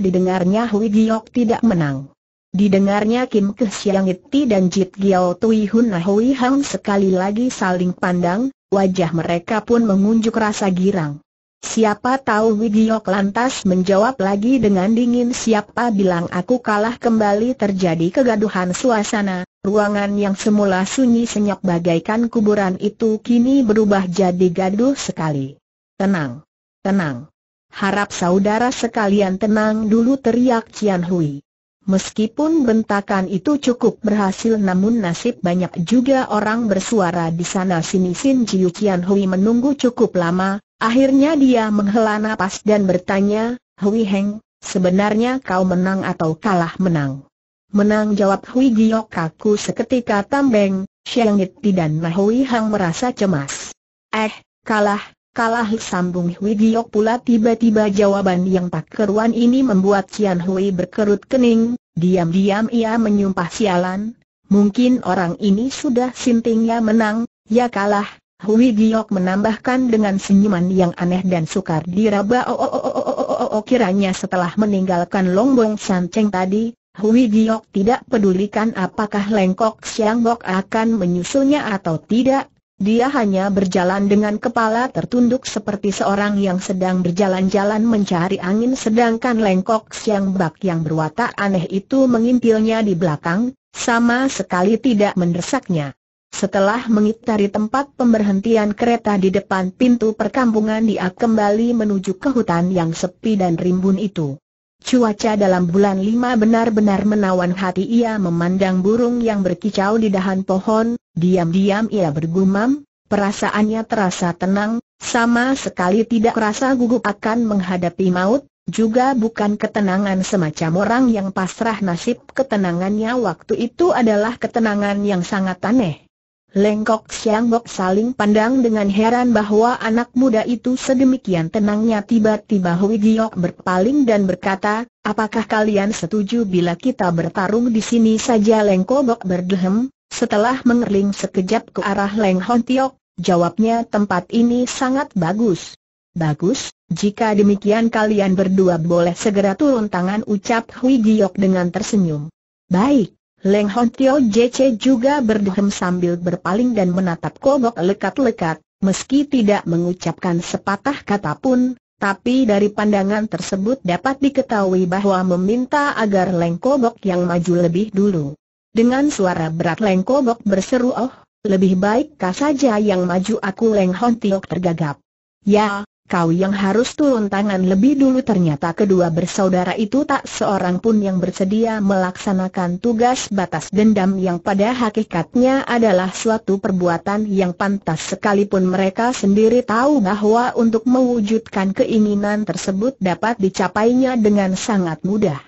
A: didengarnya Hui Giok tidak menang. Didengarnya Kim Ke Siang Iti dan Jit Giao Tui Hun Hui Hang sekali lagi saling pandang, wajah mereka pun mengunjuk rasa girang. Siapa tahu Wigiok lantas menjawab lagi dengan dingin siapa bilang aku kalah kembali terjadi kegaduhan suasana, ruangan yang semula sunyi senyap bagaikan kuburan itu kini berubah jadi gaduh sekali. Tenang, tenang. Harap saudara sekalian tenang dulu teriak Cian Hui. Meskipun bentakan itu cukup berhasil namun nasib banyak juga orang bersuara di sana sini Sin Jiu Qian Hui menunggu cukup lama, akhirnya dia menghela napas dan bertanya, Hui Heng, sebenarnya kau menang atau kalah menang? Menang jawab Hui Giok kaku seketika tambeng, Xiang Yiti dan Hui Hang merasa cemas. Eh, kalah, kalah sambung Hui Giok pula tiba-tiba jawaban yang tak keruan ini membuat Cian Hui berkerut kening, diam-diam ia menyumpah sialan, mungkin orang ini sudah sintingnya menang, ya kalah, Hui Giok menambahkan dengan senyuman yang aneh dan sukar diraba oh oh oh oh oh oh oh kiranya setelah meninggalkan Longbong Sanceng tadi, Hui Giok tidak pedulikan apakah Lengkok Siang Bok akan menyusulnya atau tidak, dia hanya berjalan dengan kepala tertunduk seperti seorang yang sedang berjalan-jalan mencari angin sedangkan lengkok siang bak yang berwatak aneh itu mengintilnya di belakang, sama sekali tidak mendesaknya. Setelah mengitari tempat pemberhentian kereta di depan pintu perkampungan dia kembali menuju ke hutan yang sepi dan rimbun itu. Cuaca dalam bulan lima benar-benar menawan hati. Ia memandang burung yang berkicau di dahan pohon, diam-diam ia bergumam, perasaannya terasa tenang, sama sekali tidak rasa gugup akan menghadapi maut, juga bukan ketenangan semacam orang yang pasrah nasib ketenangannya. Waktu itu adalah ketenangan yang sangat aneh. Lengkok Siang Bok saling pandang dengan heran bahwa anak muda itu sedemikian tenangnya tiba-tiba Hui Giok berpaling dan berkata, apakah kalian setuju bila kita bertarung di sini saja Lengko Bok berdehem, setelah mengerling sekejap ke arah Leng Hon Tiok, jawabnya tempat ini sangat bagus. Bagus, jika demikian kalian berdua boleh segera turun tangan ucap Hui Giok dengan tersenyum. Baik, Leng Hon Tio JC juga berdehem sambil berpaling dan menatap kobok lekat-lekat, meski tidak mengucapkan sepatah kata pun, tapi dari pandangan tersebut dapat diketahui bahwa meminta agar Leng Kobok yang maju lebih dulu. Dengan suara berat Leng Kobok berseru oh, lebih baik kau saja yang maju aku Leng Hon Tiok tergagap. Ya, kau yang harus turun tangan lebih dulu ternyata kedua bersaudara itu tak seorang pun yang bersedia melaksanakan tugas batas dendam yang pada hakikatnya adalah suatu perbuatan yang pantas sekalipun mereka sendiri tahu bahwa untuk mewujudkan keinginan tersebut dapat dicapainya dengan sangat mudah.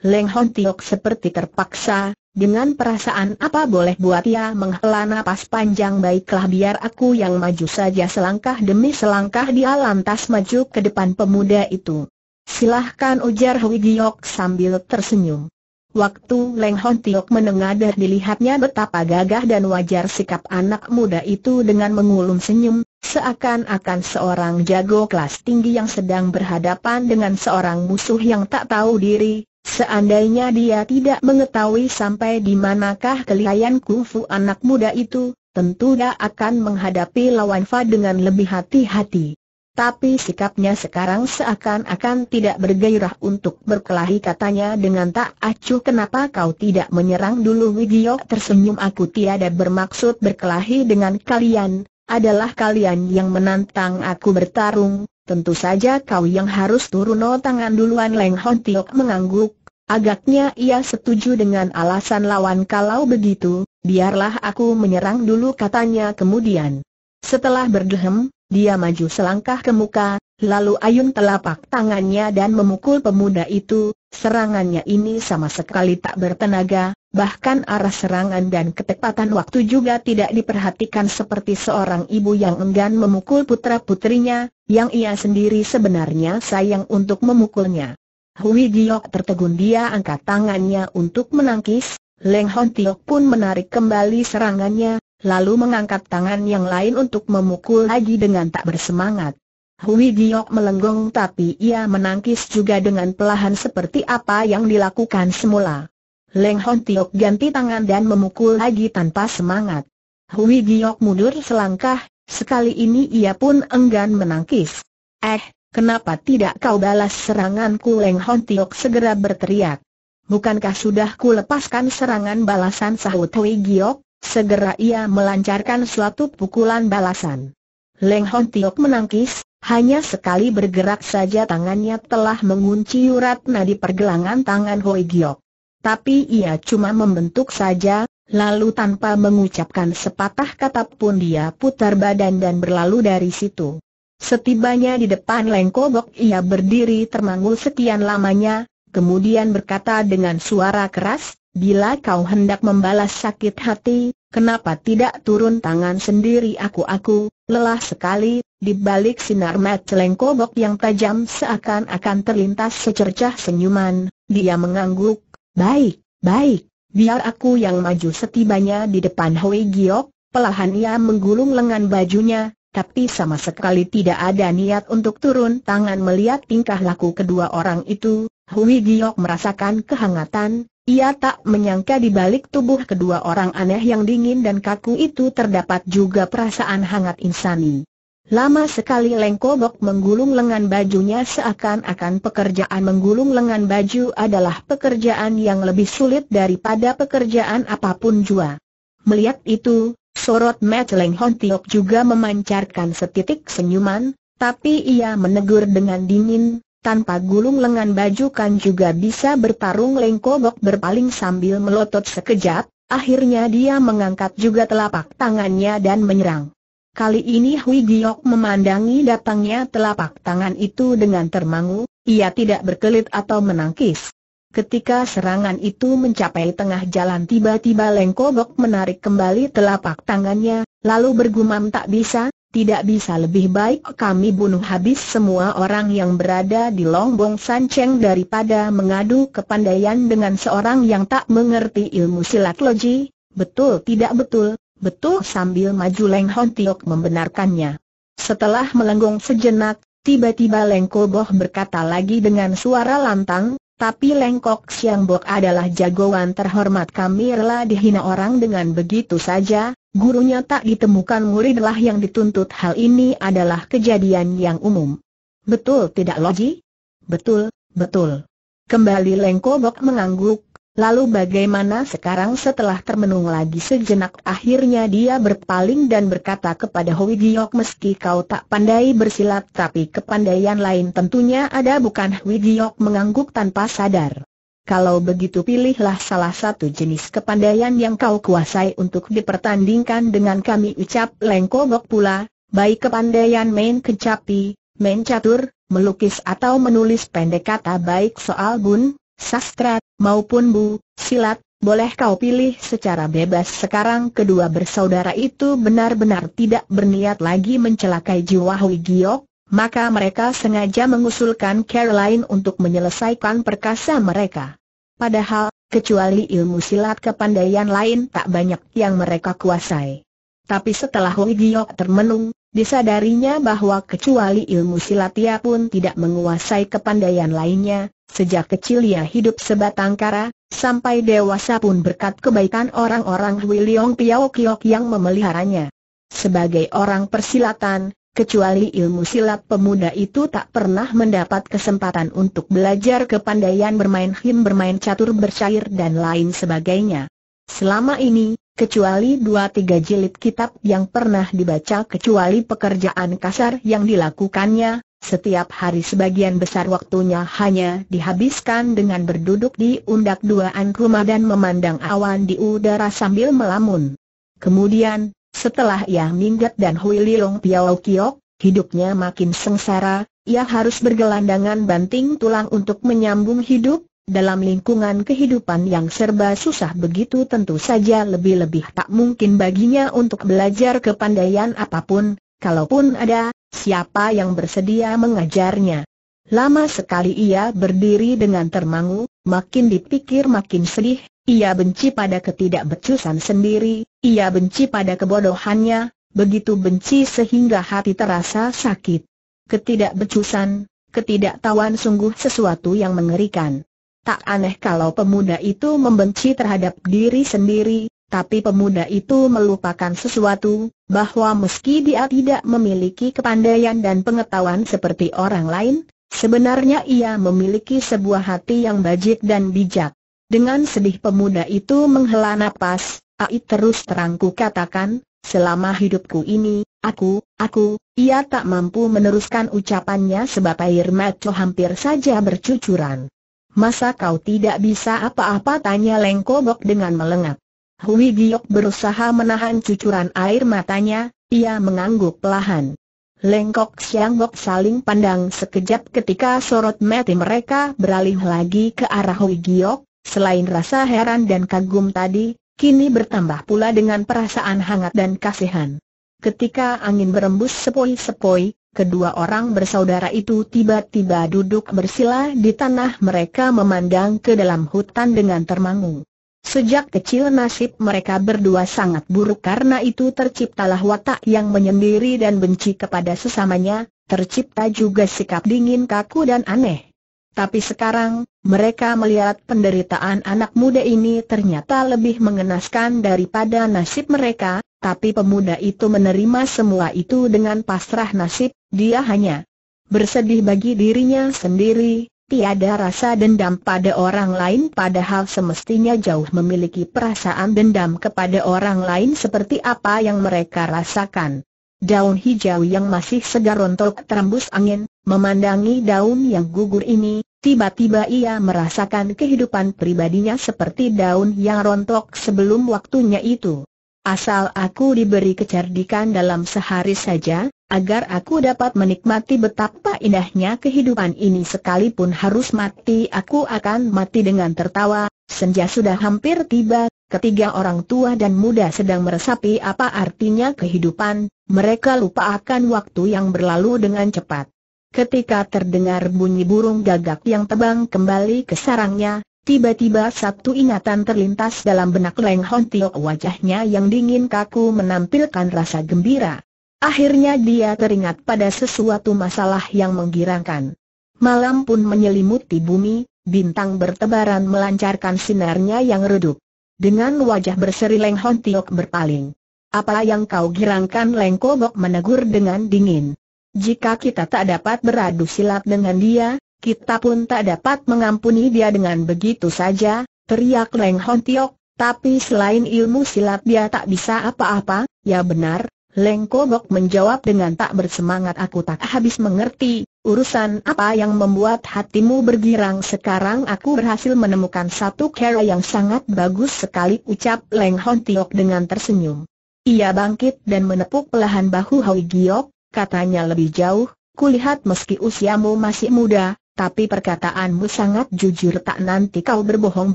A: Leng Hon Tiok seperti terpaksa, dengan perasaan apa boleh buat ia menghela napas panjang baiklah biar aku yang maju saja selangkah demi selangkah dia lantas maju ke depan pemuda itu. Silahkan ujar Hui sambil tersenyum. Waktu Leng Hon Tiok menengadah dilihatnya betapa gagah dan wajar sikap anak muda itu dengan mengulum senyum, seakan-akan seorang jago kelas tinggi yang sedang berhadapan dengan seorang musuh yang tak tahu diri, Seandainya dia tidak mengetahui sampai di manakah kelihayan kungfu anak muda itu, tentu dia akan menghadapi lawan Fa dengan lebih hati-hati. Tapi sikapnya sekarang seakan-akan tidak bergairah untuk berkelahi katanya dengan tak acuh kenapa kau tidak menyerang dulu Wigiok tersenyum aku tiada bermaksud berkelahi dengan kalian, adalah kalian yang menantang aku bertarung, tentu saja kau yang harus turun. No tangan duluan Leng Hon Tiok mengangguk, Agaknya ia setuju dengan alasan lawan kalau begitu, biarlah aku menyerang dulu katanya kemudian. Setelah berdehem, dia maju selangkah ke muka, lalu ayun telapak tangannya dan memukul pemuda itu, serangannya ini sama sekali tak bertenaga, bahkan arah serangan dan ketepatan waktu juga tidak diperhatikan seperti seorang ibu yang enggan memukul putra-putrinya, yang ia sendiri sebenarnya sayang untuk memukulnya. Hui Giok tertegun dia angkat tangannya untuk menangkis, Leng Hon Tiok pun menarik kembali serangannya, lalu mengangkat tangan yang lain untuk memukul lagi dengan tak bersemangat. Hui Giok melenggong tapi ia menangkis juga dengan pelahan seperti apa yang dilakukan semula. Leng Hon Tiok ganti tangan dan memukul lagi tanpa semangat. Hui Giok mundur selangkah, sekali ini ia pun enggan menangkis. Eh, Kenapa tidak kau balas seranganku Leng Hon Tiok segera berteriak. Bukankah sudah ku lepaskan serangan balasan sahut Hui Giok? Segera ia melancarkan suatu pukulan balasan. Leng Hon Tiok menangkis, hanya sekali bergerak saja tangannya telah mengunci urat nadi pergelangan tangan Hui Giok. Tapi ia cuma membentuk saja, lalu tanpa mengucapkan sepatah kata pun dia putar badan dan berlalu dari situ. Setibanya di depan Lengkobok ia berdiri termanggul sekian lamanya, kemudian berkata dengan suara keras, bila kau hendak membalas sakit hati, kenapa tidak turun tangan sendiri aku-aku, lelah sekali, di balik sinar mata Lengkobok yang tajam seakan-akan terlintas secercah senyuman, dia mengangguk, baik, baik, biar aku yang maju. Setibanya di depan Hui Giok, pelahan ia menggulung lengan bajunya, tapi sama sekali tidak ada niat untuk turun tangan melihat tingkah laku kedua orang itu, Hui Giok merasakan kehangatan, ia tak menyangka di balik tubuh kedua orang aneh yang dingin dan kaku itu terdapat juga perasaan hangat insani. Lama sekali Leng Kobok menggulung lengan bajunya seakan-akan pekerjaan menggulung lengan baju adalah pekerjaan yang lebih sulit daripada pekerjaan apa pun jua. Melihat itu, Sorot Mat Leng Hon Tiok juga memancarkan setitik senyuman, tapi ia menegur dengan dingin, tanpa gulung lengan baju kan juga bisa bertarung Leng Kobok berpaling sambil melotot sekejap, akhirnya dia mengangkat juga telapak tangannya dan menyerang. Kali ini Hui Giok memandangi datangnya telapak tangan itu dengan termangu, ia tidak berkelit atau menangkis. Ketika serangan itu mencapai tengah jalan tiba-tiba Lengkobok menarik kembali telapak tangannya, lalu bergumam tak bisa, tidak bisa lebih baik kami bunuh habis semua orang yang berada di Longbong Sanceng daripada mengadu kepandaian dengan seorang yang tak mengerti ilmu silat logi. Betul tidak betul, betul sambil maju Leng Hon Tiok membenarkannya. Setelah melenggung sejenak, tiba-tiba Leng Koboh berkata lagi dengan suara lantang, tapi Lengkok Siang Bok adalah jagoan terhormat kami rela dihina orang dengan begitu saja, gurunya tak ditemukan muridlah yang dituntut hal ini adalah kejadian yang umum. Betul tidak Loji? Betul, betul. Kembali Lengko Bok mengangguk, Lalu bagaimana sekarang setelah termenung lagi sejenak akhirnya dia berpaling dan berkata kepada Hui Giok meski kau tak pandai bersilat tapi kepandaian lain tentunya ada bukan Hui Giok mengangguk tanpa sadar. Kalau begitu pilihlah salah satu jenis kepandaian yang kau kuasai untuk dipertandingkan dengan kami ucap Lengko Bok pula, baik kepandaian main kecapi, main catur, melukis atau menulis pendek kata baik soal bun, sastra, maupun bu, silat, boleh kau pilih secara bebas sekarang kedua bersaudara itu benar-benar tidak berniat lagi mencelakai jiwa Hui Giok, maka mereka sengaja mengusulkan Caroline untuk menyelesaikan perkasa mereka. Padahal, kecuali ilmu silat kepandaian lain tak banyak yang mereka kuasai. Tapi setelah Hui Giok termenung, disadarinya bahwa kecuali ilmu silat ia pun tidak menguasai kepandaian lainnya, Sejak kecil ia hidup sebatang kara, sampai dewasa pun berkat kebaikan orang-orang William Piao Kiok yang memeliharanya. Sebagai orang persilatan, kecuali ilmu silat pemuda itu tak pernah mendapat kesempatan untuk belajar kepandaian bermain him bermain catur bercair dan lain sebagainya. Selama ini, kecuali dua tiga jilid kitab yang pernah dibaca kecuali pekerjaan kasar yang dilakukannya, setiap hari sebagian besar waktunya hanya dihabiskan dengan berduduk di undak duaan rumah dan memandang awan di udara sambil melamun. Kemudian, setelah ia minggat dan Hui Liong Piao Kiok, hidupnya makin sengsara, ia harus bergelandangan banting tulang untuk menyambung hidup, dalam lingkungan kehidupan yang serba susah begitu tentu saja lebih-lebih tak mungkin baginya untuk belajar kepandaian apa pun, kalaupun ada, siapa yang bersedia mengajarnya. Lama sekali ia berdiri dengan termangu, makin dipikir makin sedih, ia benci pada ketidakbecusan sendiri, ia benci pada kebodohannya, begitu benci sehingga hati terasa sakit. Ketidakbecusan, ketidaktahuan sungguh sesuatu yang mengerikan. Tak aneh kalau pemuda itu membenci terhadap diri sendiri, tapi pemuda itu melupakan sesuatu, bahwa meski dia tidak memiliki kepandaian dan pengetahuan seperti orang lain, sebenarnya ia memiliki sebuah hati yang bajik dan bijak. Dengan sedih pemuda itu menghela napas, Ai terus terangku katakan, selama hidupku ini, aku, aku, ia tak mampu meneruskan ucapannya sebab air mata hampir saja bercucuran. Masa kau tidak bisa apa-apa tanya Lengkobok dengan melengak. Hui Giok berusaha menahan cucuran air matanya, ia mengangguk pelahan. Lengkok Siang Bok saling pandang sekejap ketika sorot mati mereka beralih lagi ke arah Hui Giok, selain rasa heran dan kagum tadi, kini bertambah pula dengan perasaan hangat dan kasihan. Ketika angin berembus sepoi-sepoi, kedua orang bersaudara itu tiba-tiba duduk bersila di tanah mereka memandang ke dalam hutan dengan termangu. Sejak kecil nasib mereka berdua sangat buruk karena itu terciptalah watak yang menyendiri dan benci kepada sesamanya, tercipta juga sikap dingin kaku dan aneh. Tapi sekarang, mereka melihat penderitaan anak muda ini ternyata lebih mengenaskan daripada nasib mereka, tapi pemuda itu menerima semua itu dengan pasrah nasib, dia hanya bersedih bagi dirinya sendiri, tiada rasa dendam pada orang lain padahal semestinya jauh memiliki perasaan dendam kepada orang lain seperti apa yang mereka rasakan. Daun hijau yang masih segar rontok terembus angin, memandangi daun yang gugur ini, tiba-tiba ia merasakan kehidupan pribadinya seperti daun yang rontok sebelum waktunya itu. Asal aku diberi kecerdikan dalam sehari saja, agar aku dapat menikmati betapa indahnya kehidupan ini sekalipun harus mati aku akan mati dengan tertawa, senja sudah hampir tiba, ketiga orang tua dan muda sedang meresapi apa artinya kehidupan, mereka lupa akan waktu yang berlalu dengan cepat. Ketika terdengar bunyi burung gagak yang tebang kembali ke sarangnya, tiba-tiba satu ingatan terlintas dalam benak Leng Hon Tiok wajahnya yang dingin kaku menampilkan rasa gembira. Akhirnya dia teringat pada sesuatu masalah yang menggirangkan. Malam pun menyelimuti bumi, bintang bertebaran melancarkan sinarnya yang redup. Dengan wajah berseri Leng Hon Tiok berpaling. Apa yang kau girangkan Leng Kobok menegur dengan dingin. Jika kita tak dapat beradu silat dengan dia, kita pun tak dapat mengampuni dia dengan begitu saja, teriak Leng Hon Tiok. Tapi selain ilmu silat dia tak bisa apa-apa, ya benar, Leng Kobok menjawab dengan tak bersemangat aku tak habis mengerti, urusan apa yang membuat hatimu bergirang sekarang aku berhasil menemukan satu cara yang sangat bagus sekali ucap Leng Hon Tiok dengan tersenyum. Ia bangkit dan menepuk pelahan bahu Hui Giok, katanya lebih jauh, kulihat meski usiamu masih muda, tapi perkataanmu sangat jujur tak nanti kau berbohong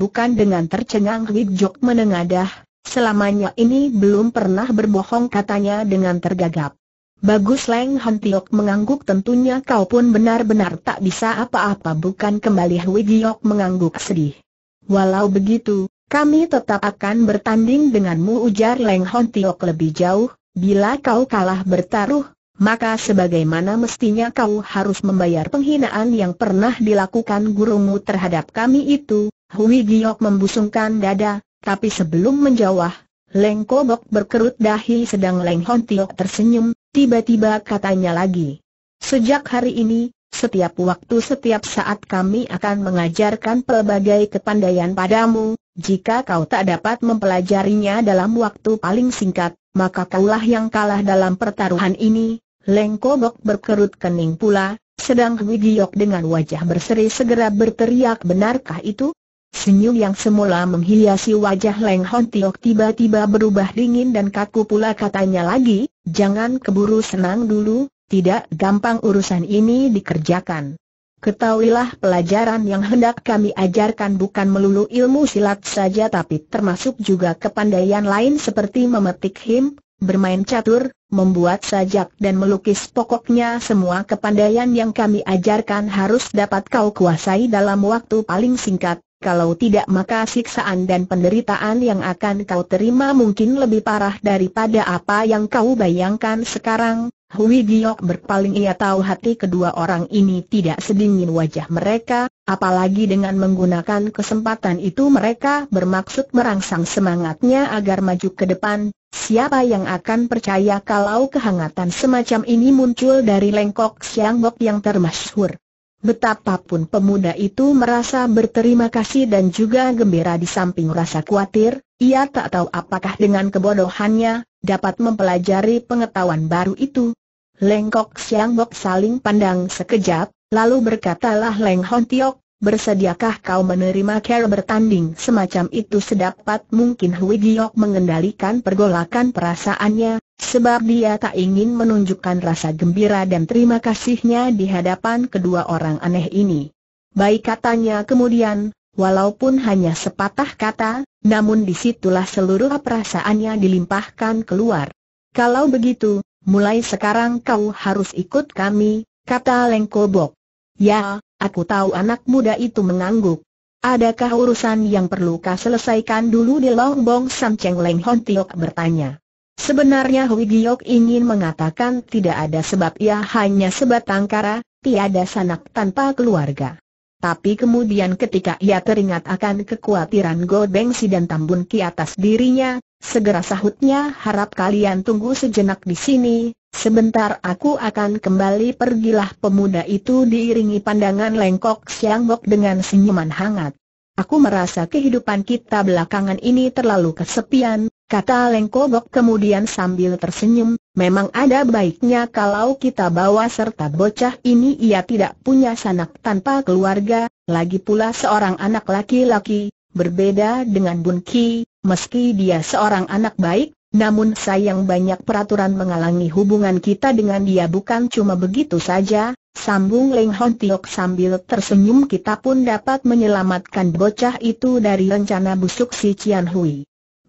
A: bukan dengan tercengang Giok menengadah, Selamanya ini belum pernah berbohong katanya dengan tergagap. Bagus Leng Hantiok mengangguk tentunya kau pun benar-benar tak bisa apa-apa bukan kembali Giok mengangguk sedih. Walau begitu, kami tetap akan bertanding denganmu ujar Leng Hontiok lebih jauh, bila kau kalah bertaruh, maka sebagaimana mestinya kau harus membayar penghinaan yang pernah dilakukan gurumu terhadap kami itu, Hui Giok membusungkan dada, tapi sebelum menjawab, Leng Kobok berkerut dahi sedang Leng Hon Tiok tersenyum, tiba-tiba katanya lagi. Sejak hari ini, setiap waktu setiap saat kami akan mengajarkan pelbagai kepandaian padamu, jika kau tak dapat mempelajarinya dalam waktu paling singkat, maka kaulah yang kalah dalam pertaruhan ini. Leng Kobok berkerut kening pula, sedang Wigiok dengan wajah berseri segera berteriak benarkah itu? Senyum yang semula menghiasi wajah Leng Hon Tiok tiba-tiba berubah dingin dan kaku pula katanya lagi, jangan keburu senang dulu, tidak gampang urusan ini dikerjakan. Ketahuilah pelajaran yang hendak kami ajarkan bukan melulu ilmu silat saja tapi termasuk juga kepandaian lain seperti memetik him, bermain catur, membuat sajak dan melukis pokoknya semua kepandaian yang kami ajarkan harus dapat kau kuasai dalam waktu paling singkat, kalau tidak maka siksaan dan penderitaan yang akan kau terima mungkin lebih parah daripada apa yang kau bayangkan sekarang. Hui Giok berpaling ia tahu hati kedua orang ini tidak sedingin wajah mereka, apalagi dengan menggunakan kesempatan itu mereka bermaksud merangsang semangatnya agar maju ke depan. Siapa yang akan percaya kalau kehangatan semacam ini muncul dari Lengkok Siang Bok yang termasyhur? Betapapun pemuda itu merasa berterima kasih dan juga gembira di samping rasa khawatir, ia tak tahu apakah dengan kebodohannya, dapat mempelajari pengetahuan baru itu. Lengkok Siang Bok saling pandang sekejap, lalu berkatalah Leng Hon Tiok, Bersediakah kau menerima cara bertanding semacam itu sedapat mungkin Hui Giok mengendalikan pergolakan perasaannya, sebab dia tak ingin menunjukkan rasa gembira dan terima kasihnya di hadapan kedua orang aneh ini. Baik katanya kemudian, walaupun hanya sepatah kata, namun di situlah seluruh perasaannya dilimpahkan keluar. Kalau begitu, mulai sekarang kau harus ikut kami, kata Leng Kobok. Ya, Aku tahu anak muda itu mengangguk. Adakah urusan yang perlu kau selesaikan dulu di Longbong Sam Cheng Leng Hon Tiok bertanya. Sebenarnya Hui Giok ingin mengatakan tidak ada sebab ia hanya sebatang kara, tiada sanak tanpa keluarga. Tapi kemudian ketika ia teringat akan kekhawatiran Go Beng Si dan Tambun Ki atas dirinya, segera sahutnya harap kalian tunggu sejenak di sini, Sebentar aku akan kembali pergilah pemuda itu diiringi pandangan lengkok Siang Bok dengan senyuman hangat. Aku merasa kehidupan kita belakangan ini terlalu kesepian, kata Lengko Bok kemudian sambil tersenyum, memang ada baiknya kalau kita bawa serta bocah ini ia tidak punya sanak tanpa keluarga, lagi pula seorang anak laki-laki, berbeda dengan Bun Ki, meski dia seorang anak baik, Namun sayang banyak peraturan mengalangi hubungan kita dengan dia bukan cuma begitu saja, sambung Leng Hon Tiok sambil tersenyum kita pun dapat menyelamatkan bocah itu dari rencana busuk si Cian Hui.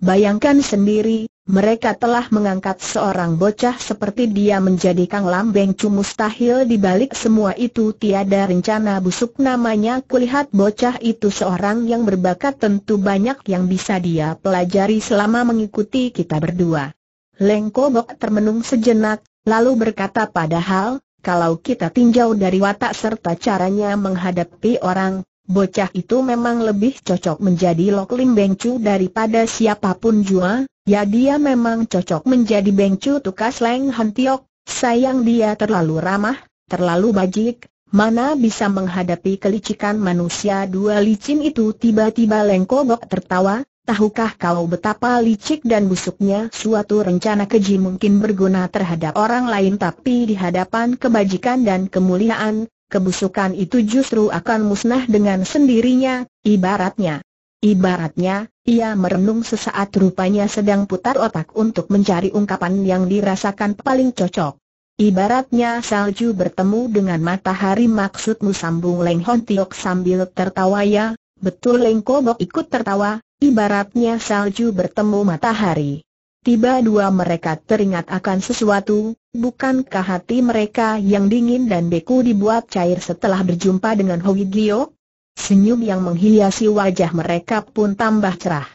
A: Bayangkan sendiri, mereka telah mengangkat seorang bocah seperti dia menjadi Kang Lambeng Cu mustahil dibalik semua itu tiada rencana busuk namanya kulihat bocah itu seorang yang berbakat tentu banyak yang bisa dia pelajari selama mengikuti kita berdua. Leng Kobok termenung sejenak, lalu berkata padahal, kalau kita tinjau dari watak serta caranya menghadapi orang, bocah itu memang lebih cocok menjadi Lok Lim Beng Chu daripada siapa pun jua, Ya dia memang cocok menjadi bengcu tukas Leng Hantiok, sayang dia terlalu ramah, terlalu bajik, mana bisa menghadapi kelicikan manusia dua licin itu? Tiba-tiba Leng Kobok tertawa, tahukah kau betapa licik dan busuknya suatu rencana keji mungkin berguna terhadap orang lain tapi di hadapan kebajikan dan kemuliaan, kebusukan itu justru akan musnah dengan sendirinya, ibaratnya. Ibaratnya, ia merenung sesaat rupanya sedang putar otak untuk mencari ungkapan yang dirasakan paling cocok. Ibaratnya salju bertemu dengan matahari maksudmu sambung Leng Hon Tiok sambil tertawa ya, betul Leng Kobok ikut tertawa, ibaratnya salju bertemu matahari. Tiba dua mereka teringat akan sesuatu, bukankah hati mereka yang dingin dan beku dibuat cair setelah berjumpa dengan Hui Gio? Senyum yang menghiasi wajah mereka pun tambah cerah.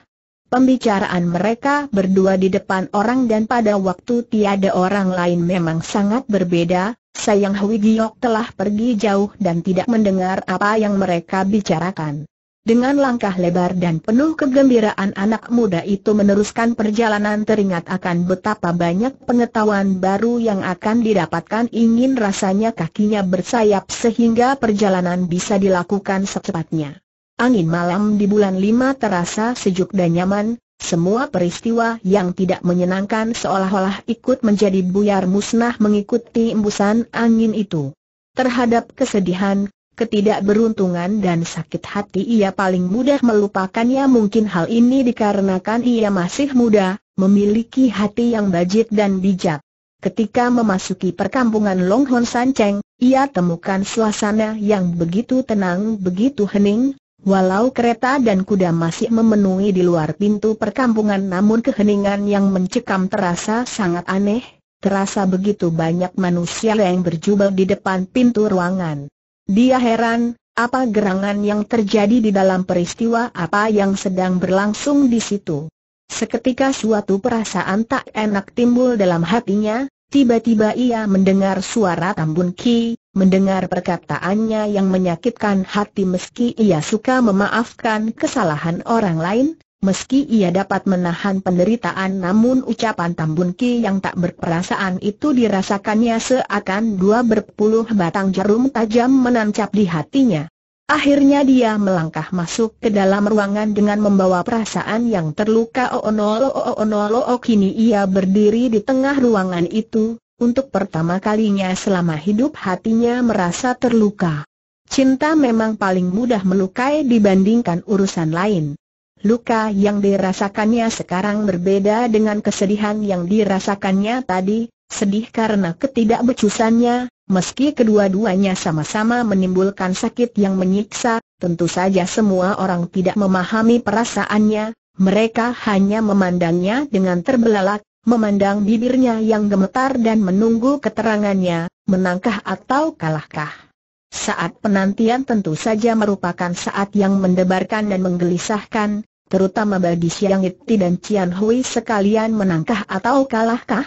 A: Pembicaraan mereka berdua di depan orang dan pada waktu tiada orang lain memang sangat berbeda, sayang Hui Giok telah pergi jauh dan tidak mendengar apa yang mereka bicarakan. Dengan langkah lebar dan penuh kegembiraan anak muda itu meneruskan perjalanan teringat akan betapa banyak pengetahuan baru yang akan didapatkan ingin rasanya kakinya bersayap sehingga perjalanan bisa dilakukan secepatnya. Angin malam di bulan lima terasa sejuk dan nyaman, semua peristiwa yang tidak menyenangkan seolah-olah ikut menjadi buyar musnah mengikuti embusan angin itu. Terhadap kesedihan, ketidakberuntungan dan sakit hati ia paling mudah melupakannya mungkin hal ini dikarenakan ia masih muda, memiliki hati yang bajit dan bijak. Ketika memasuki perkampungan Long Hon Sanceng, ia temukan suasana yang begitu tenang begitu hening, walau kereta dan kuda masih memenuhi di luar pintu perkampungan namun keheningan yang mencekam terasa sangat aneh, terasa begitu banyak manusia yang berjubel di depan pintu ruangan. Dia heran, apa gerangan yang terjadi di dalam peristiwa apa yang sedang berlangsung di situ. Seketika suatu perasaan tak enak timbul dalam hatinya, tiba-tiba ia mendengar suara Tambun Ki, mendengar perkataannya yang menyakitkan hati meski ia suka memaafkan kesalahan orang lain, Meski ia dapat menahan penderitaan namun ucapan Tambun Ki yang tak berperasaan itu dirasakannya seakan dua berpuluh batang jarum tajam menancap di hatinya. Akhirnya dia melangkah masuk ke dalam ruangan dengan membawa perasaan yang terluka Oonolo Oonolo kini ia berdiri di tengah ruangan itu, untuk pertama kalinya selama hidup hatinya merasa terluka. Cinta memang paling mudah melukai dibandingkan urusan lain. Luka yang dirasakannya sekarang berbeda dengan kesedihan yang dirasakannya tadi, sedih karena ketidakbecusannya, meski kedua-duanya sama-sama menimbulkan sakit yang menyiksa, tentu saja semua orang tidak memahami perasaannya, mereka hanya memandangnya dengan terbelalak, memandang bibirnya yang gemetar dan menunggu keterangannya, menangkah atau kalahkah. Saat penantian tentu saja merupakan saat yang mendebarkan dan menggelisahkan, terutama bagi Siang Iti dan Cian Hui sekalian menangkah atau kalahkah?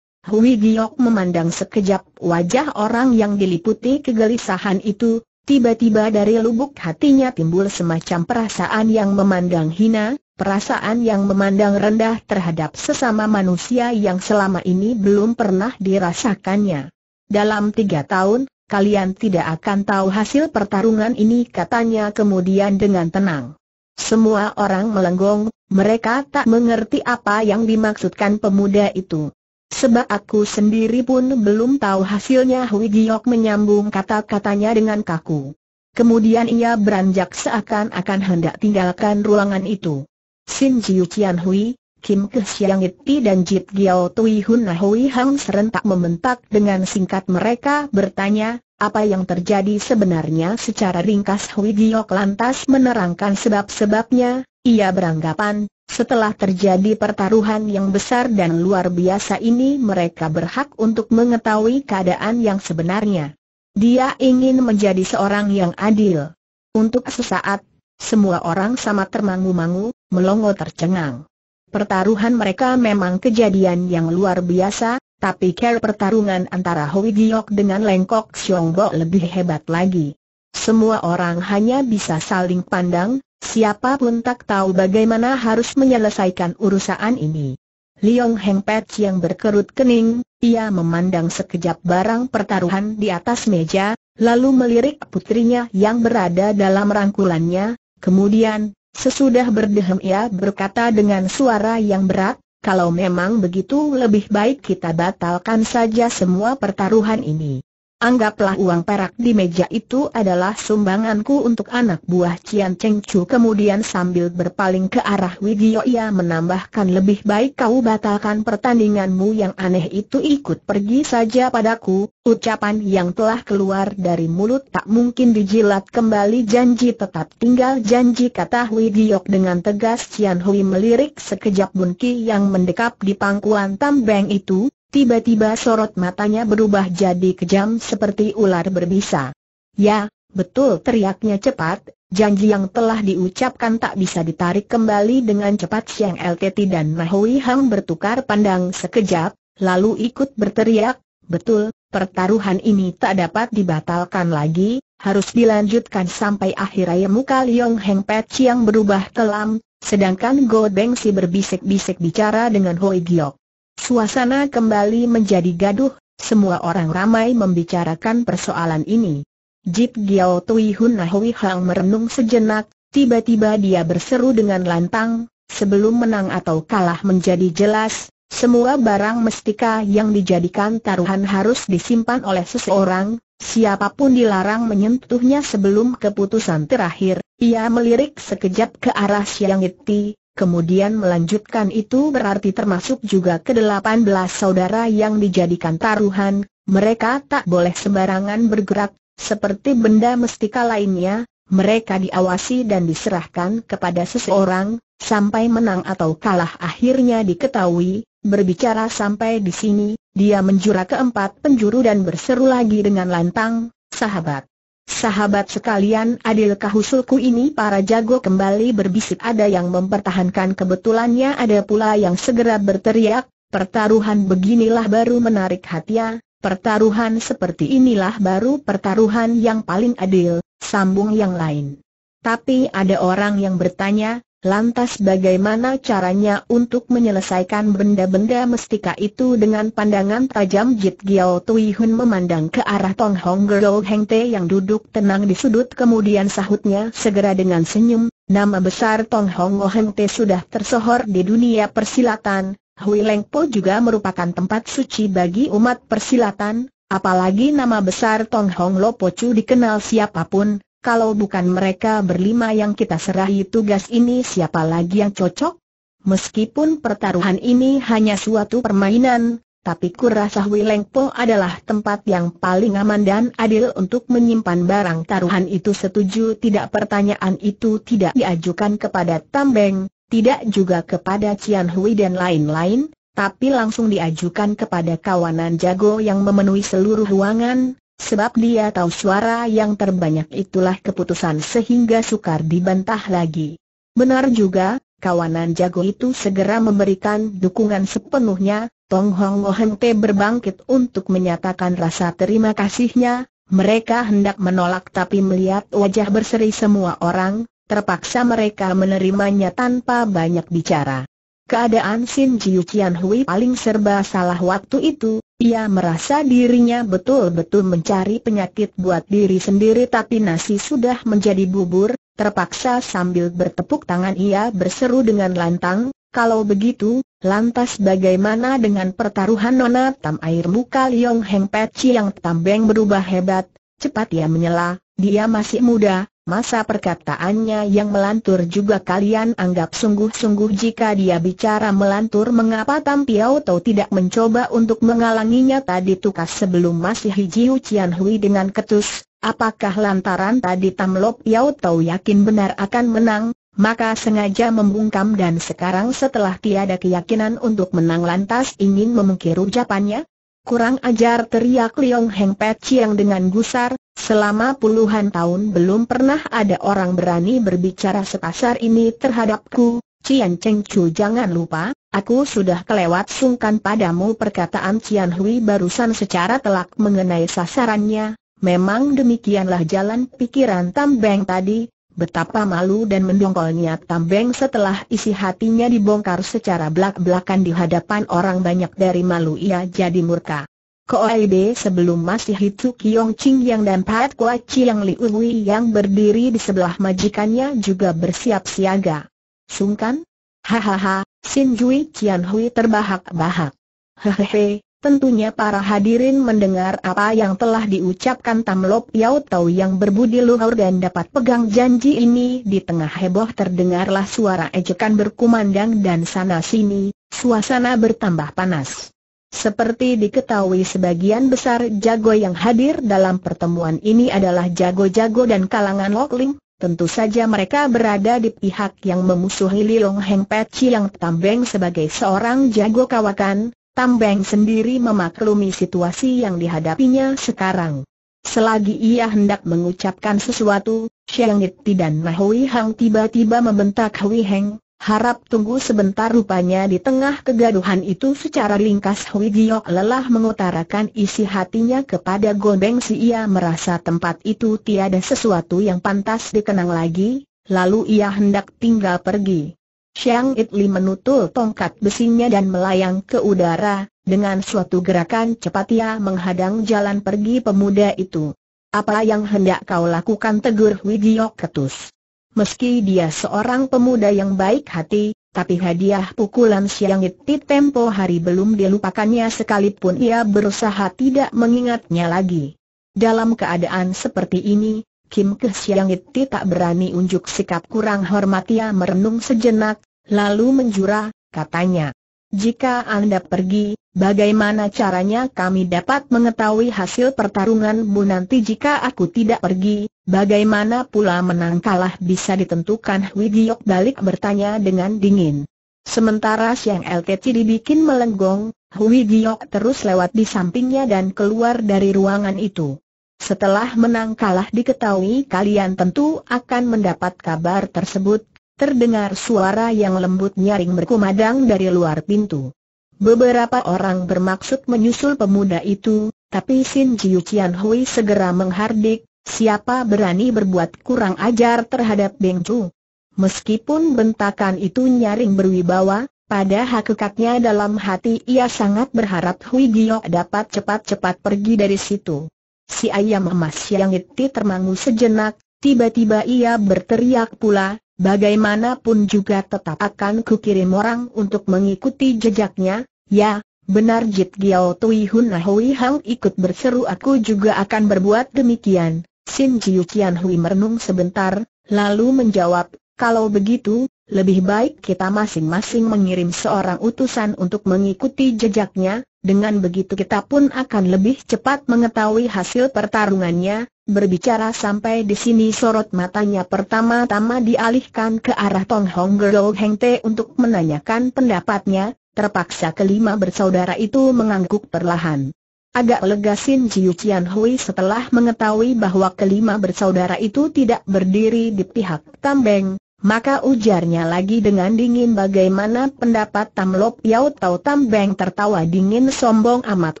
A: Hui Giok memandang sekejap wajah orang yang diliputi kegelisahan itu, tiba-tiba dari lubuk hatinya timbul semacam perasaan yang memandang hina, perasaan yang memandang rendah terhadap sesama manusia yang selama ini belum pernah dirasakannya. Dalam tiga tahun, kalian tidak akan tahu hasil pertarungan ini katanya kemudian dengan tenang. Semua orang melenggong, mereka tak mengerti apa yang dimaksudkan pemuda itu. Sebab aku sendiri pun belum tahu hasilnya Hui Giok menyambung kata-katanya dengan kaku. Kemudian ia beranjak seakan-akan hendak tinggalkan ruangan itu. Sin Jiu Hui, Kim Ke Siang Iti dan Jit Giao Tui Hun Nahui Hang serentak membentak dengan singkat mereka bertanya, apa yang terjadi sebenarnya secara ringkas Hui Giok lantas menerangkan sebab-sebabnya, ia beranggapan, setelah terjadi pertaruhan yang besar dan luar biasa ini mereka berhak untuk mengetahui keadaan yang sebenarnya. Dia ingin menjadi seorang yang adil. Untuk sesaat, semua orang sama termangu-mangu, melongo tercengang. Pertaruhan mereka memang kejadian yang luar biasa, tapi care pertarungan antara Hui Giok dengan Lengkok Siong Bo lebih hebat lagi. Semua orang hanya bisa saling pandang, siapa pun tak tahu bagaimana harus menyelesaikan urusan ini. Liong Heng Pet yang berkerut kening, ia memandang sekejap barang pertaruhan di atas meja, lalu melirik putrinya yang berada dalam rangkulannya, kemudian, Sesudah berdehem ia berkata dengan suara yang berat, kalau memang begitu lebih baik kita batalkan saja semua pertaruhan ini. Anggaplah uang perak di meja itu adalah sumbanganku untuk anak buah Cian Cheng Chu. Kemudian sambil berpaling ke arah Wigio ia menambahkan lebih baik kau batalkan pertandinganmu yang aneh itu ikut pergi saja padaku, ucapan yang telah keluar dari mulut. Tak mungkin dijilat kembali janji tetap tinggal. Janji kata Giok dengan tegas Cian Hui melirik sekejap. Bunki yang mendekap di pangkuan tambeng itu, Tiba-tiba sorot matanya berubah jadi kejam seperti ular berbisa. Ya, betul teriaknya cepat, janji yang telah diucapkan tak bisa ditarik kembali dengan cepat Siang LTT dan Mahui Hang bertukar pandang sekejap, lalu ikut berteriak, betul, pertaruhan ini tak dapat dibatalkan lagi, harus dilanjutkan sampai akhir ayam muka Liong Heng Pet yang berubah kelam, sedangkan Go Beng si berbisik-bisik bicara dengan Hoi Giok. Suasana kembali menjadi gaduh, semua orang ramai membicarakan persoalan ini. Jip Giao Tui Hun Nahui Hang merenung sejenak, tiba-tiba dia berseru dengan lantang, sebelum menang atau kalah menjadi jelas, semua barang mestika yang dijadikan taruhan harus disimpan oleh seseorang, siapa pun dilarang menyentuhnya sebelum keputusan terakhir. Ia melirik sekejap ke arah Siang Iti, Kemudian melanjutkan itu berarti termasuk juga ke-18 saudara yang dijadikan taruhan, mereka tak boleh sembarangan bergerak, seperti benda mestika lainnya, mereka diawasi dan diserahkan kepada seseorang, sampai menang atau kalah akhirnya diketahui, berbicara sampai di sini, dia menjura keempat penjuru dan berseru lagi dengan lantang, sahabat. Sahabat sekalian adilkah usulku ini para jago kembali berbisik ada yang mempertahankan kebetulannya ada pula yang segera berteriak, pertaruhan beginilah baru menarik hatinya, pertaruhan seperti inilah baru pertaruhan yang paling adil, sambung yang lain. Tapi ada orang yang bertanya, Lantas bagaimana caranya untuk menyelesaikan benda-benda mestika itu dengan pandangan tajam? Jit Giao Tui Hun memandang ke arah Tong Hong Gerlo Heng Te yang duduk tenang di sudut. Kemudian sahutnya segera dengan senyum, nama besar Tong Hong Heng Te sudah tersohor di dunia persilatan, Hui Leng Po juga merupakan tempat suci bagi umat persilatan, apalagi nama besar Tong Hong Lo Po Chu dikenal siapa pun, kalau bukan mereka berlima yang kita serahi tugas ini siapa lagi yang cocok? Meskipun pertaruhan ini hanya suatu permainan, tapi kurasa Wilengpo adalah tempat yang paling aman dan adil untuk menyimpan barang taruhan itu setuju tidak pertanyaan itu tidak diajukan kepada Tambeng, tidak juga kepada Cian Hui dan lain-lain, tapi langsung diajukan kepada kawanan jago yang memenuhi seluruh ruangan, Sebab dia tahu suara yang terbanyak itulah keputusan sehingga sukar dibantah lagi. Benar juga, kawanan jago itu segera memberikan dukungan sepenuhnya, Tong Hong Ohen Te berbangkit untuk menyatakan rasa terima kasihnya, mereka hendak menolak tapi melihat wajah berseri semua orang, terpaksa mereka menerimanya tanpa banyak bicara. Keadaan Sin Jiu Chian Hui paling serba salah waktu itu, ia merasa dirinya betul-betul mencari penyakit buat diri sendiri tapi nasi sudah menjadi bubur, terpaksa sambil bertepuk tangan ia berseru dengan lantang, kalau begitu, lantas bagaimana dengan pertaruhan nona tam air muka Liong Heng Peci yang tambeng berubah hebat, cepat ia menyela, dia masih muda, Masa perkataannya yang melantur juga kalian anggap sungguh-sungguh jika dia bicara melantur mengapa Tam Piao Tau tidak mencoba untuk mengalanginya tadi tukas sebelum masih Hijiu Cian Hui dengan ketus, apakah lantaran tadi Tam Lop Piao Tau yakin benar akan menang, maka sengaja membungkam dan sekarang setelah tiada keyakinan untuk menang lantas ingin memungkir ucapannya? Kurang ajar teriak Liong Heng Pet Chiang dengan gusar, Selama puluhan tahun belum pernah ada orang berani berbicara sepasar ini terhadapku, Cian Cheng Chu jangan lupa, aku sudah kelewat sungkan padamu perkataan Cian Hui barusan secara telak mengenai sasarannya, memang demikianlah jalan pikiran Tam Beng tadi, betapa malu dan mendongkolnya Tam Beng setelah isi hatinya dibongkar secara belak-belakan di hadapan orang banyak dari malu ia jadi murka. Koaibe sebelum masih itu Kiong Ching Yang dan Pat Kua Chiang Li Ui yang berdiri di sebelah majikannya juga bersiap siaga. Sungkan? Hahaha, Sin Jui Hui terbahak-bahak. Hehehe, tentunya para hadirin mendengar apa yang telah diucapkan Tam Lop Yao Tau yang berbudi luhur dan dapat pegang janji ini di tengah heboh terdengarlah suara ejekan berkumandang dan sana-sini, suasana bertambah panas. Seperti diketahui sebagian besar jago yang hadir dalam pertemuan ini adalah jago-jago dan kalangan lokling, tentu saja mereka berada di pihak yang memusuhi Lilong Heng Pet Chiang Tambeng sebagai seorang jago kawakan, Tambeng sendiri memaklumi situasi yang dihadapinya sekarang. Selagi ia hendak mengucapkan sesuatu, Xiang Yiti dan Mahui Hang tiba-tiba membentak Hui Heng, Harap tunggu sebentar rupanya di tengah kegaduhan itu secara ringkas Hui Giok lelah mengutarakan isi hatinya kepada Gombeng si ia merasa tempat itu tiada sesuatu yang pantas dikenang lagi, lalu ia hendak tinggal pergi. Xiang Itli menutul tongkat besinya dan melayang ke udara, dengan suatu gerakan cepat ia menghadang jalan pergi pemuda itu. Apa yang hendak kau lakukan tegur Hui Giok ketus. Meski dia seorang pemuda yang baik hati, tapi hadiah pukulan Siang Iti tempo hari belum dilupakannya sekalipun ia berusaha tidak mengingatnya lagi. Dalam keadaan seperti ini, Kim Ke Siang Iti tak berani unjuk sikap kurang hormat ia merenung sejenak, lalu menjura, katanya. Jika Anda pergi, bagaimana caranya kami dapat mengetahui hasil pertarunganmu nanti jika aku tidak pergi, Bagaimana pula menang kalah bisa ditentukan Wigiok balik bertanya dengan dingin. Sementara Siang LTC dibikin melenggong, Hui Giok terus lewat di sampingnya dan keluar dari ruangan itu. Setelah menang kalah diketahui kalian tentu akan mendapat kabar tersebut, terdengar suara yang lembut nyaring berkumandang dari luar pintu. Beberapa orang bermaksud menyusul pemuda itu, tapi Sin Jiu Chian Hui segera menghardik, Siapa berani berbuat kurang ajar terhadap Beng Chu? Meskipun bentakan itu nyaring berwibawa, pada hakikatnya dalam hati ia sangat berharap Hui Giok dapat cepat-cepat pergi dari situ. Si ayam emas yang itu termangu sejenak, tiba-tiba ia berteriak pula, bagaimanapun juga tetap akan kukirim orang untuk mengikuti jejaknya, ya, benar Jit Giao Tui Hun Hui Hang ikut berseru aku juga akan berbuat demikian, Sin Jiu Qian Hui merenung sebentar, lalu menjawab, kalau begitu, lebih baik kita masing-masing mengirim seorang utusan untuk mengikuti jejaknya, dengan begitu kita pun akan lebih cepat mengetahui hasil pertarungannya. Berbicara sampai di sini sorot matanya pertama-tama dialihkan ke arah Tong Hong Gerlo Heng Te untuk menanyakan pendapatnya, terpaksa kelima bersaudara itu mengangguk perlahan. Agak lega Sin Jiu Chian Hui setelah mengetahui bahwa kelima bersaudara itu tidak berdiri di pihak Tambeng, maka ujarnya lagi dengan dingin bagaimana pendapat Tam Lop Yau Tau Tambeng tertawa dingin sombong amat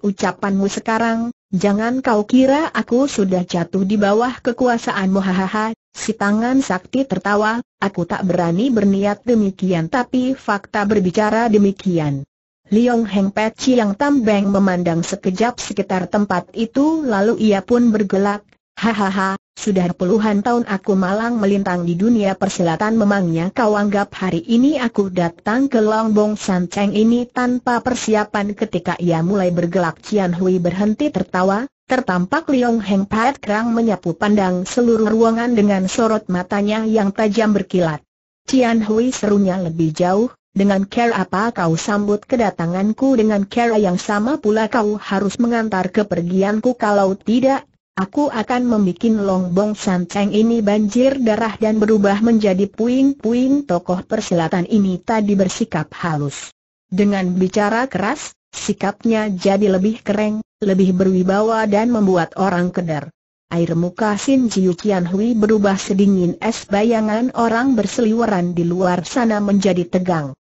A: ucapanmu sekarang, jangan kau kira aku sudah jatuh di bawah kekuasaanmu hahaha, si tangan sakti tertawa, aku tak berani berniat demikian tapi fakta berbicara demikian. Liong Heng Pet Chiang Tam Beng memandang sekejap sekitar tempat itu lalu ia pun bergelak, hahaha, sudah puluhan tahun aku malang melintang di dunia persilatan memangnya kau anggap hari ini aku datang ke Longbong Sanceng ini tanpa persiapan ketika ia mulai bergelak Cian Hui berhenti tertawa, Tertampak Liong Heng Pat Krang menyapu pandang seluruh ruangan dengan sorot matanya yang tajam berkilat. Cian Hui serunya lebih jauh, dengan care apa kau sambut kedatanganku dengan care yang sama pula kau harus mengantar kepergianku kalau tidak, aku akan membuat longbong sanceng ini banjir darah dan berubah menjadi puing-puing tokoh persilatan ini tadi bersikap halus. Dengan bicara keras, sikapnya jadi lebih kering, lebih berwibawa dan membuat orang kedar. Air muka Sin Jiu Qian Hui berubah sedingin es bayangan orang berseliweran di luar sana menjadi tegang.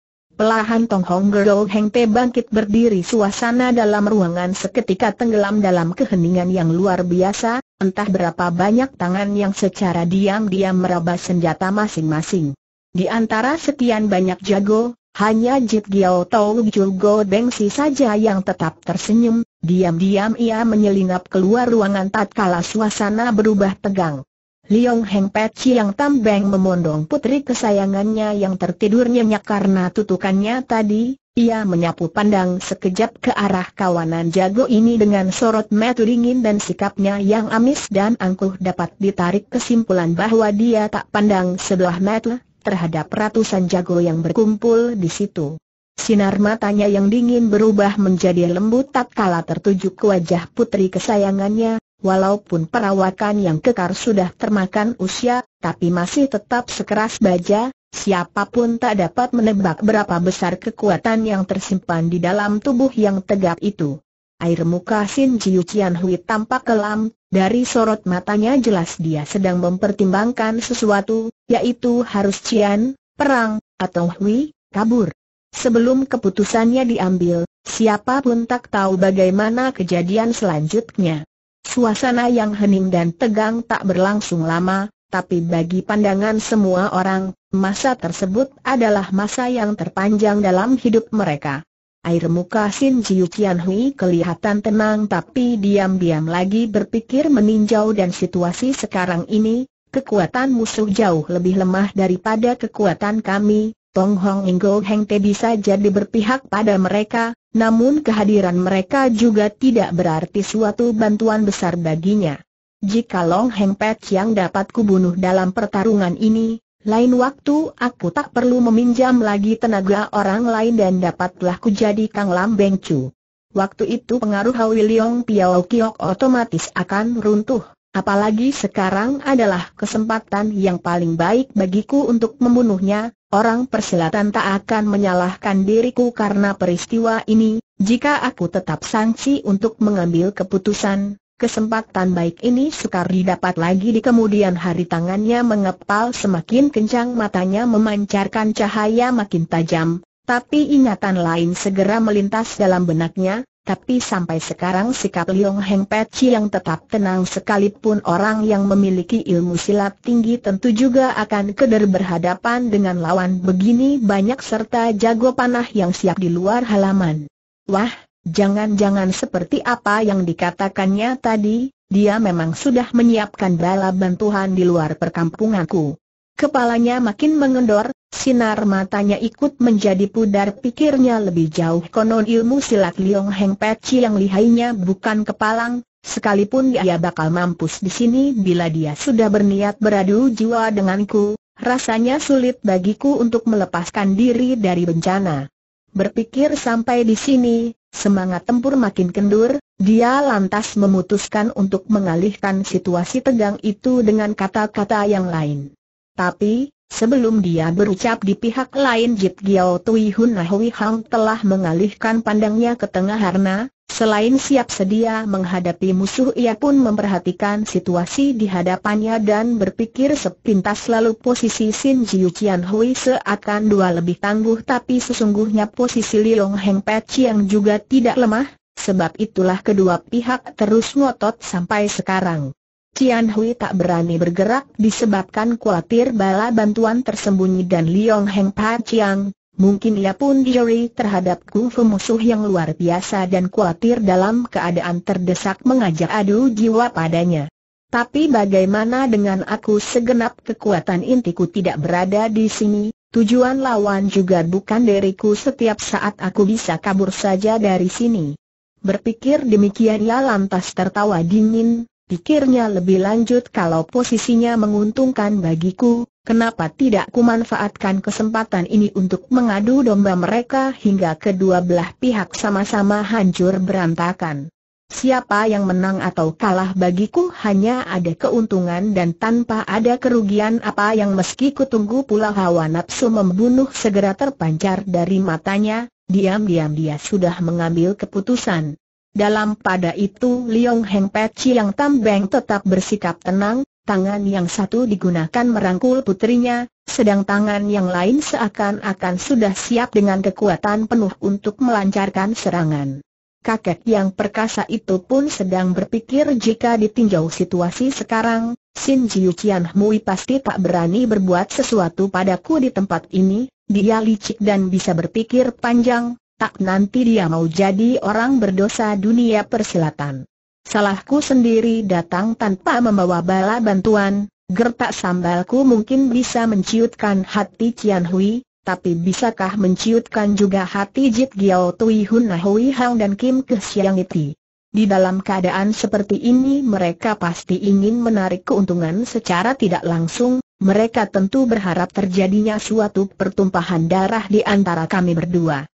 A: Pelahan Tong Hong Gerdo Heng Te bangkit berdiri suasana dalam ruangan seketika tenggelam dalam keheningan yang luar biasa, entah berapa banyak tangan yang secara diam-diam meraba senjata masing-masing. Di antara sekian banyak jago, hanya Jit Giao Tau Go Bengsi saja yang tetap tersenyum, diam-diam ia menyelinap keluar ruangan tatkala suasana berubah tegang. Liong Heng Pet Chiang Tam Beng memondong putri kesayangannya yang tertidur nyenyak karena tutukannya tadi, ia menyapu pandang sekejap ke arah kawanan jago ini dengan sorot mata dingin dan sikapnya yang amis dan angkuh dapat ditarik kesimpulan bahwa dia tak pandang sebelah mata, terhadap ratusan jago yang berkumpul di situ. Sinar matanya yang dingin berubah menjadi lembut tak kala tertuju ke wajah putri kesayangannya, walaupun perawakan yang kekar sudah termakan usia, tapi masih tetap sekeras baja, siapa pun tak dapat menebak berapa besar kekuatan yang tersimpan di dalam tubuh yang tegak itu. Air muka Sin Jiu Qian Hui tampak kelam, dari sorot matanya jelas dia sedang mempertimbangkan sesuatu, yaitu harus Cian, perang, atau Hui, kabur. Sebelum keputusannya diambil, siapa pun tak tahu bagaimana kejadian selanjutnya. Suasana yang hening dan tegang tak berlangsung lama, tapi bagi pandangan semua orang, masa tersebut adalah masa yang terpanjang dalam hidup mereka. Air muka Sin Jiu Qian kelihatan tenang tapi diam-diam lagi berpikir meninjau dan situasi sekarang ini, kekuatan musuh jauh lebih lemah daripada kekuatan kami, Tong Hong Inggo Heng Te bisa jadi berpihak pada mereka, namun kehadiran mereka juga tidak berarti suatu bantuan besar baginya. Jika Long Heng Pet yang dapat kubunuh dalam pertarungan ini, lain waktu aku tak perlu meminjam lagi tenaga orang lain dan dapatlah ku jadi Kang Lam Beng Chu. Waktu itu pengaruh Hawi Leong Piao Kiok otomatis akan runtuh, apalagi sekarang adalah kesempatan yang paling baik bagiku untuk membunuhnya, orang persilatan tak akan menyalahkan diriku karena peristiwa ini, jika aku tetap sangsi untuk mengambil keputusan, Kesempatan baik ini sukar didapat lagi di kemudian hari. Tangannya mengepal semakin kencang matanya memancarkan cahaya makin tajam, tapi ingatan lain segera melintas dalam benaknya, tapi sampai sekarang sikap Liong Heng Pet yang tetap tenang sekalipun orang yang memiliki ilmu silat tinggi tentu juga akan keder berhadapan dengan lawan begini banyak serta jago panah yang siap di luar halaman. Wah, Jangan-jangan seperti apa yang dikatakannya tadi, dia memang sudah menyiapkan bala bantuan di luar perkampunganku. Kepalanya makin mengendor, sinar matanya ikut menjadi pudar pikirnya lebih jauh konon ilmu silat Liong Heng Peci yang lihainya bukan kepalang, sekalipun dia bakal mampus di sini bila dia sudah berniat beradu jiwa denganku, rasanya sulit bagiku untuk melepaskan diri dari bencana. Berpikir sampai di sini, Semangat tempur makin kendur, dia lantas memutuskan untuk mengalihkan situasi tegang itu dengan kata-kata yang lain. Tapi, sebelum dia berucap di pihak lain Jit Giao Tui Hun Hui Hang telah mengalihkan pandangnya ke tengah harna, Selain siap sedia menghadapi musuh ia pun memperhatikan situasi di hadapannya dan berpikir sepintas lalu posisi Sin Jiu Qian Hui seakan dua lebih tangguh tapi sesungguhnya posisi Liong Heng Pet yang juga tidak lemah, sebab itulah kedua pihak terus ngotot sampai sekarang. Qian Hui tak berani bergerak disebabkan khawatir bala bantuan tersembunyi dan Liong Heng Pat Chiang, Mungkin ia pun diri terhadap kungfu musuh yang luar biasa dan khawatir dalam keadaan terdesak mengajak adu jiwa padanya. Tapi bagaimana dengan aku segenap kekuatan intiku tidak berada di sini, tujuan lawan juga bukan diriku setiap saat aku bisa kabur saja dari sini. Berpikir demikian ia lantas tertawa dingin, pikirnya lebih lanjut kalau posisinya menguntungkan bagiku, kenapa tidak kumanfaatkan kesempatan ini untuk mengadu domba mereka hingga kedua belah pihak sama-sama hancur berantakan. Siapa yang menang atau kalah bagiku hanya ada keuntungan dan tanpa ada kerugian apa yang meski kutunggu pula hawa nafsu membunuh segera terpancar dari matanya, diam-diam dia sudah mengambil keputusan. Dalam pada itu Liong Heng Peci yang tambeng tetap bersikap tenang, tangan yang satu digunakan merangkul putrinya, sedang tangan yang lain seakan-akan sudah siap dengan kekuatan penuh untuk melancarkan serangan. Kakek yang perkasa itu pun sedang berpikir jika ditinjau situasi sekarang, Sin Jiu Chian Hui pasti tak berani berbuat sesuatu padaku di tempat ini, dia licik dan bisa berpikir panjang, tak nanti dia mau jadi orang berdosa dunia persilatan. Salahku sendiri datang tanpa membawa bala bantuan, gertak sambalku mungkin bisa menciutkan hati Cian Hui, tapi bisakah menciutkan juga hati Jit Giao Tui Hun Hui Hang dan Kim Ke Siang Iti? Di dalam keadaan seperti ini mereka pasti ingin menarik keuntungan secara tidak langsung, mereka tentu berharap terjadinya suatu pertumpahan darah di antara kami berdua.